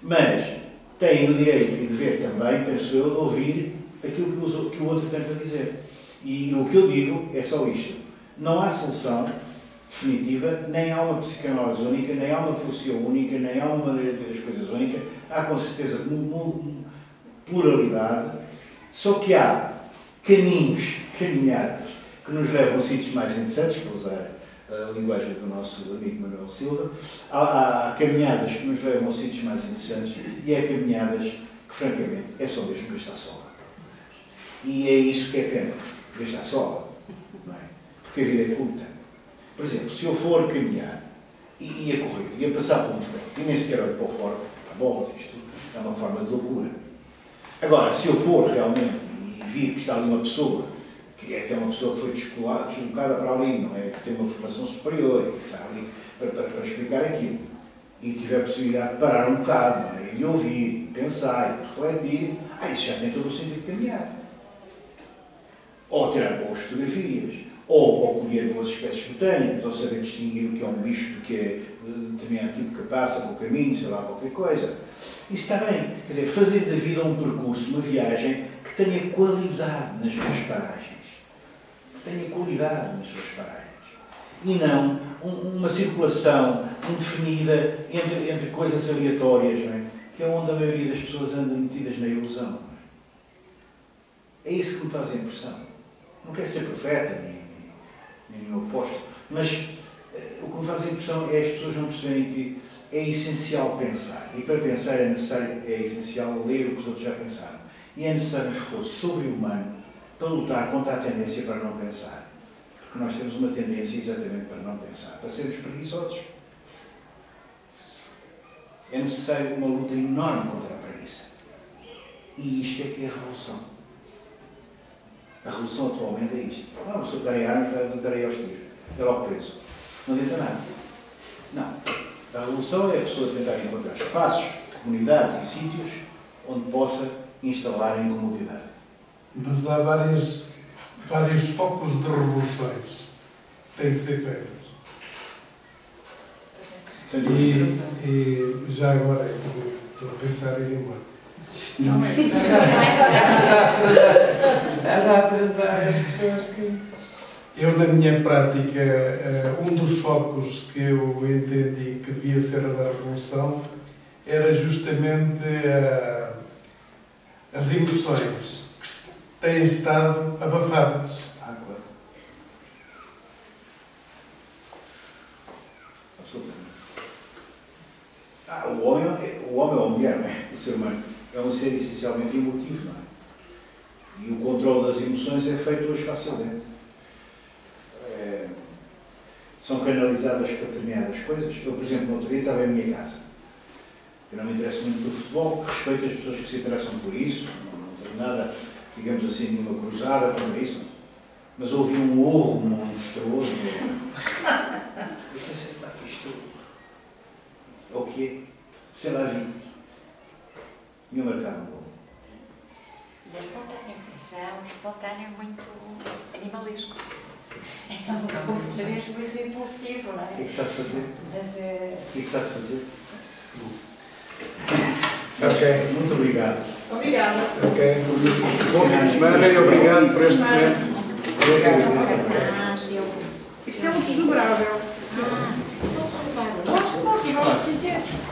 Mas têm o direito e dever também, penso eu, de ouvir aquilo que o, outro para dizer. E o que eu digo é só isto não há solução definitiva, nem há uma psicanálise única, nem há uma filosofia única, nem há uma maneira de ter as coisas única. Há com certeza pluralidade, só que há caminhos, caminhadas, que nos levam a sítios mais interessantes, para usar a linguagem do nosso amigo Manuel Silva. Há, há caminhadas que nos levam a sítios mais interessantes e há caminhadas que, francamente, é só mesmo gastar sola. E é isso que é pena, gastar sola porque a vida é curta. Por exemplo, se eu for caminhar e ia correr, ia passar por um fora e nem sequer olho para o fora, a bola, isto é uma forma de loucura. Agora, se eu for realmente e vir que está ali uma pessoa, que é até uma pessoa que foi deslocada para ali, não é? Que tem uma formação superior, que está ali para, para, para explicar aquilo, e tiver a possibilidade de parar um bocado, não é? e ouvir, e pensar, e refletir, ah, isso já tem todo o sentido de caminhar. Ou tirar boas fotografias, ou, ou colher boas espécies botânicas, ou saber distinguir o que é um bicho do que é determinado tipo que passa pelo caminho, sei lá, qualquer coisa. Isso está bem. Quer dizer, fazer da vida um percurso, uma viagem que tenha qualidade nas suas paragens. Que tenha qualidade nas suas paragens. E não um, uma circulação indefinida entre, entre coisas aleatórias, não é? que é onde a maioria das pessoas anda metidas na ilusão. É? é isso que me faz a impressão. Não quero ser profeta, nem, nem, nem apóstolo, mas eh, o que me faz impressão é as pessoas não perceberem que é essencial pensar. E para pensar é necessário, é essencial ler o que os outros já pensaram. E é necessário um esforço sobre-humano para lutar contra a tendência para não pensar. Porque nós temos uma tendência exatamente para não pensar, para sermos preguiçosos. É necessário uma luta enorme contra a preguiça. E isto é que é a revolução. A revolução atualmente é isto. Não, se eu darei armas, darei aos tiros. É logo preso. Não adianta nada. Não. A revolução é a pessoa tentar encontrar espaços, comunidades e sítios onde possa instalar em comodidade. Mas há várias, vários focos de revoluções que têm que ser feitos. Sem E, e já agora eu estou a pensar em ir embora. Estás a atrasar as pessoas que. Eu, na minha prática, eh, um dos focos que eu entendi que devia ser a da revolução era justamente eh, as emoções que têm estado abafadas. Ah, claro. Absolutamente. Ah, o homem, é- o homem ou a mulher, não é? o ser humano, é um ser essencialmente emotivo, não é? E o controle das emoções é feito hoje facilmente. É, são canalizadas para determinadas coisas. Eu, por exemplo, no outro dia estava em minha casa. Eu não me interesso muito por futebol, respeito as pessoas que se interessam por isso, não, não tenho nada, digamos assim, nenhuma cruzada contra isso. Mas ouvi um urro monstruoso. Eu pensei, pá, isto é o quê? Sei lá, vi. Tinha marcado um gol. Da espontâneo. Isso é um espontâneo muito animalesco. É um comportamento muito impulsivo, não O que é é? que sabes fazer? Mas é. O que é que sabes fazer? Ok, muito obrigado. Obrigada. Ok. Bom fim de semana e obrigado por este momento. Eu. Isto é um desdobrável. Ah, posso levar? Podes, vamos dizer.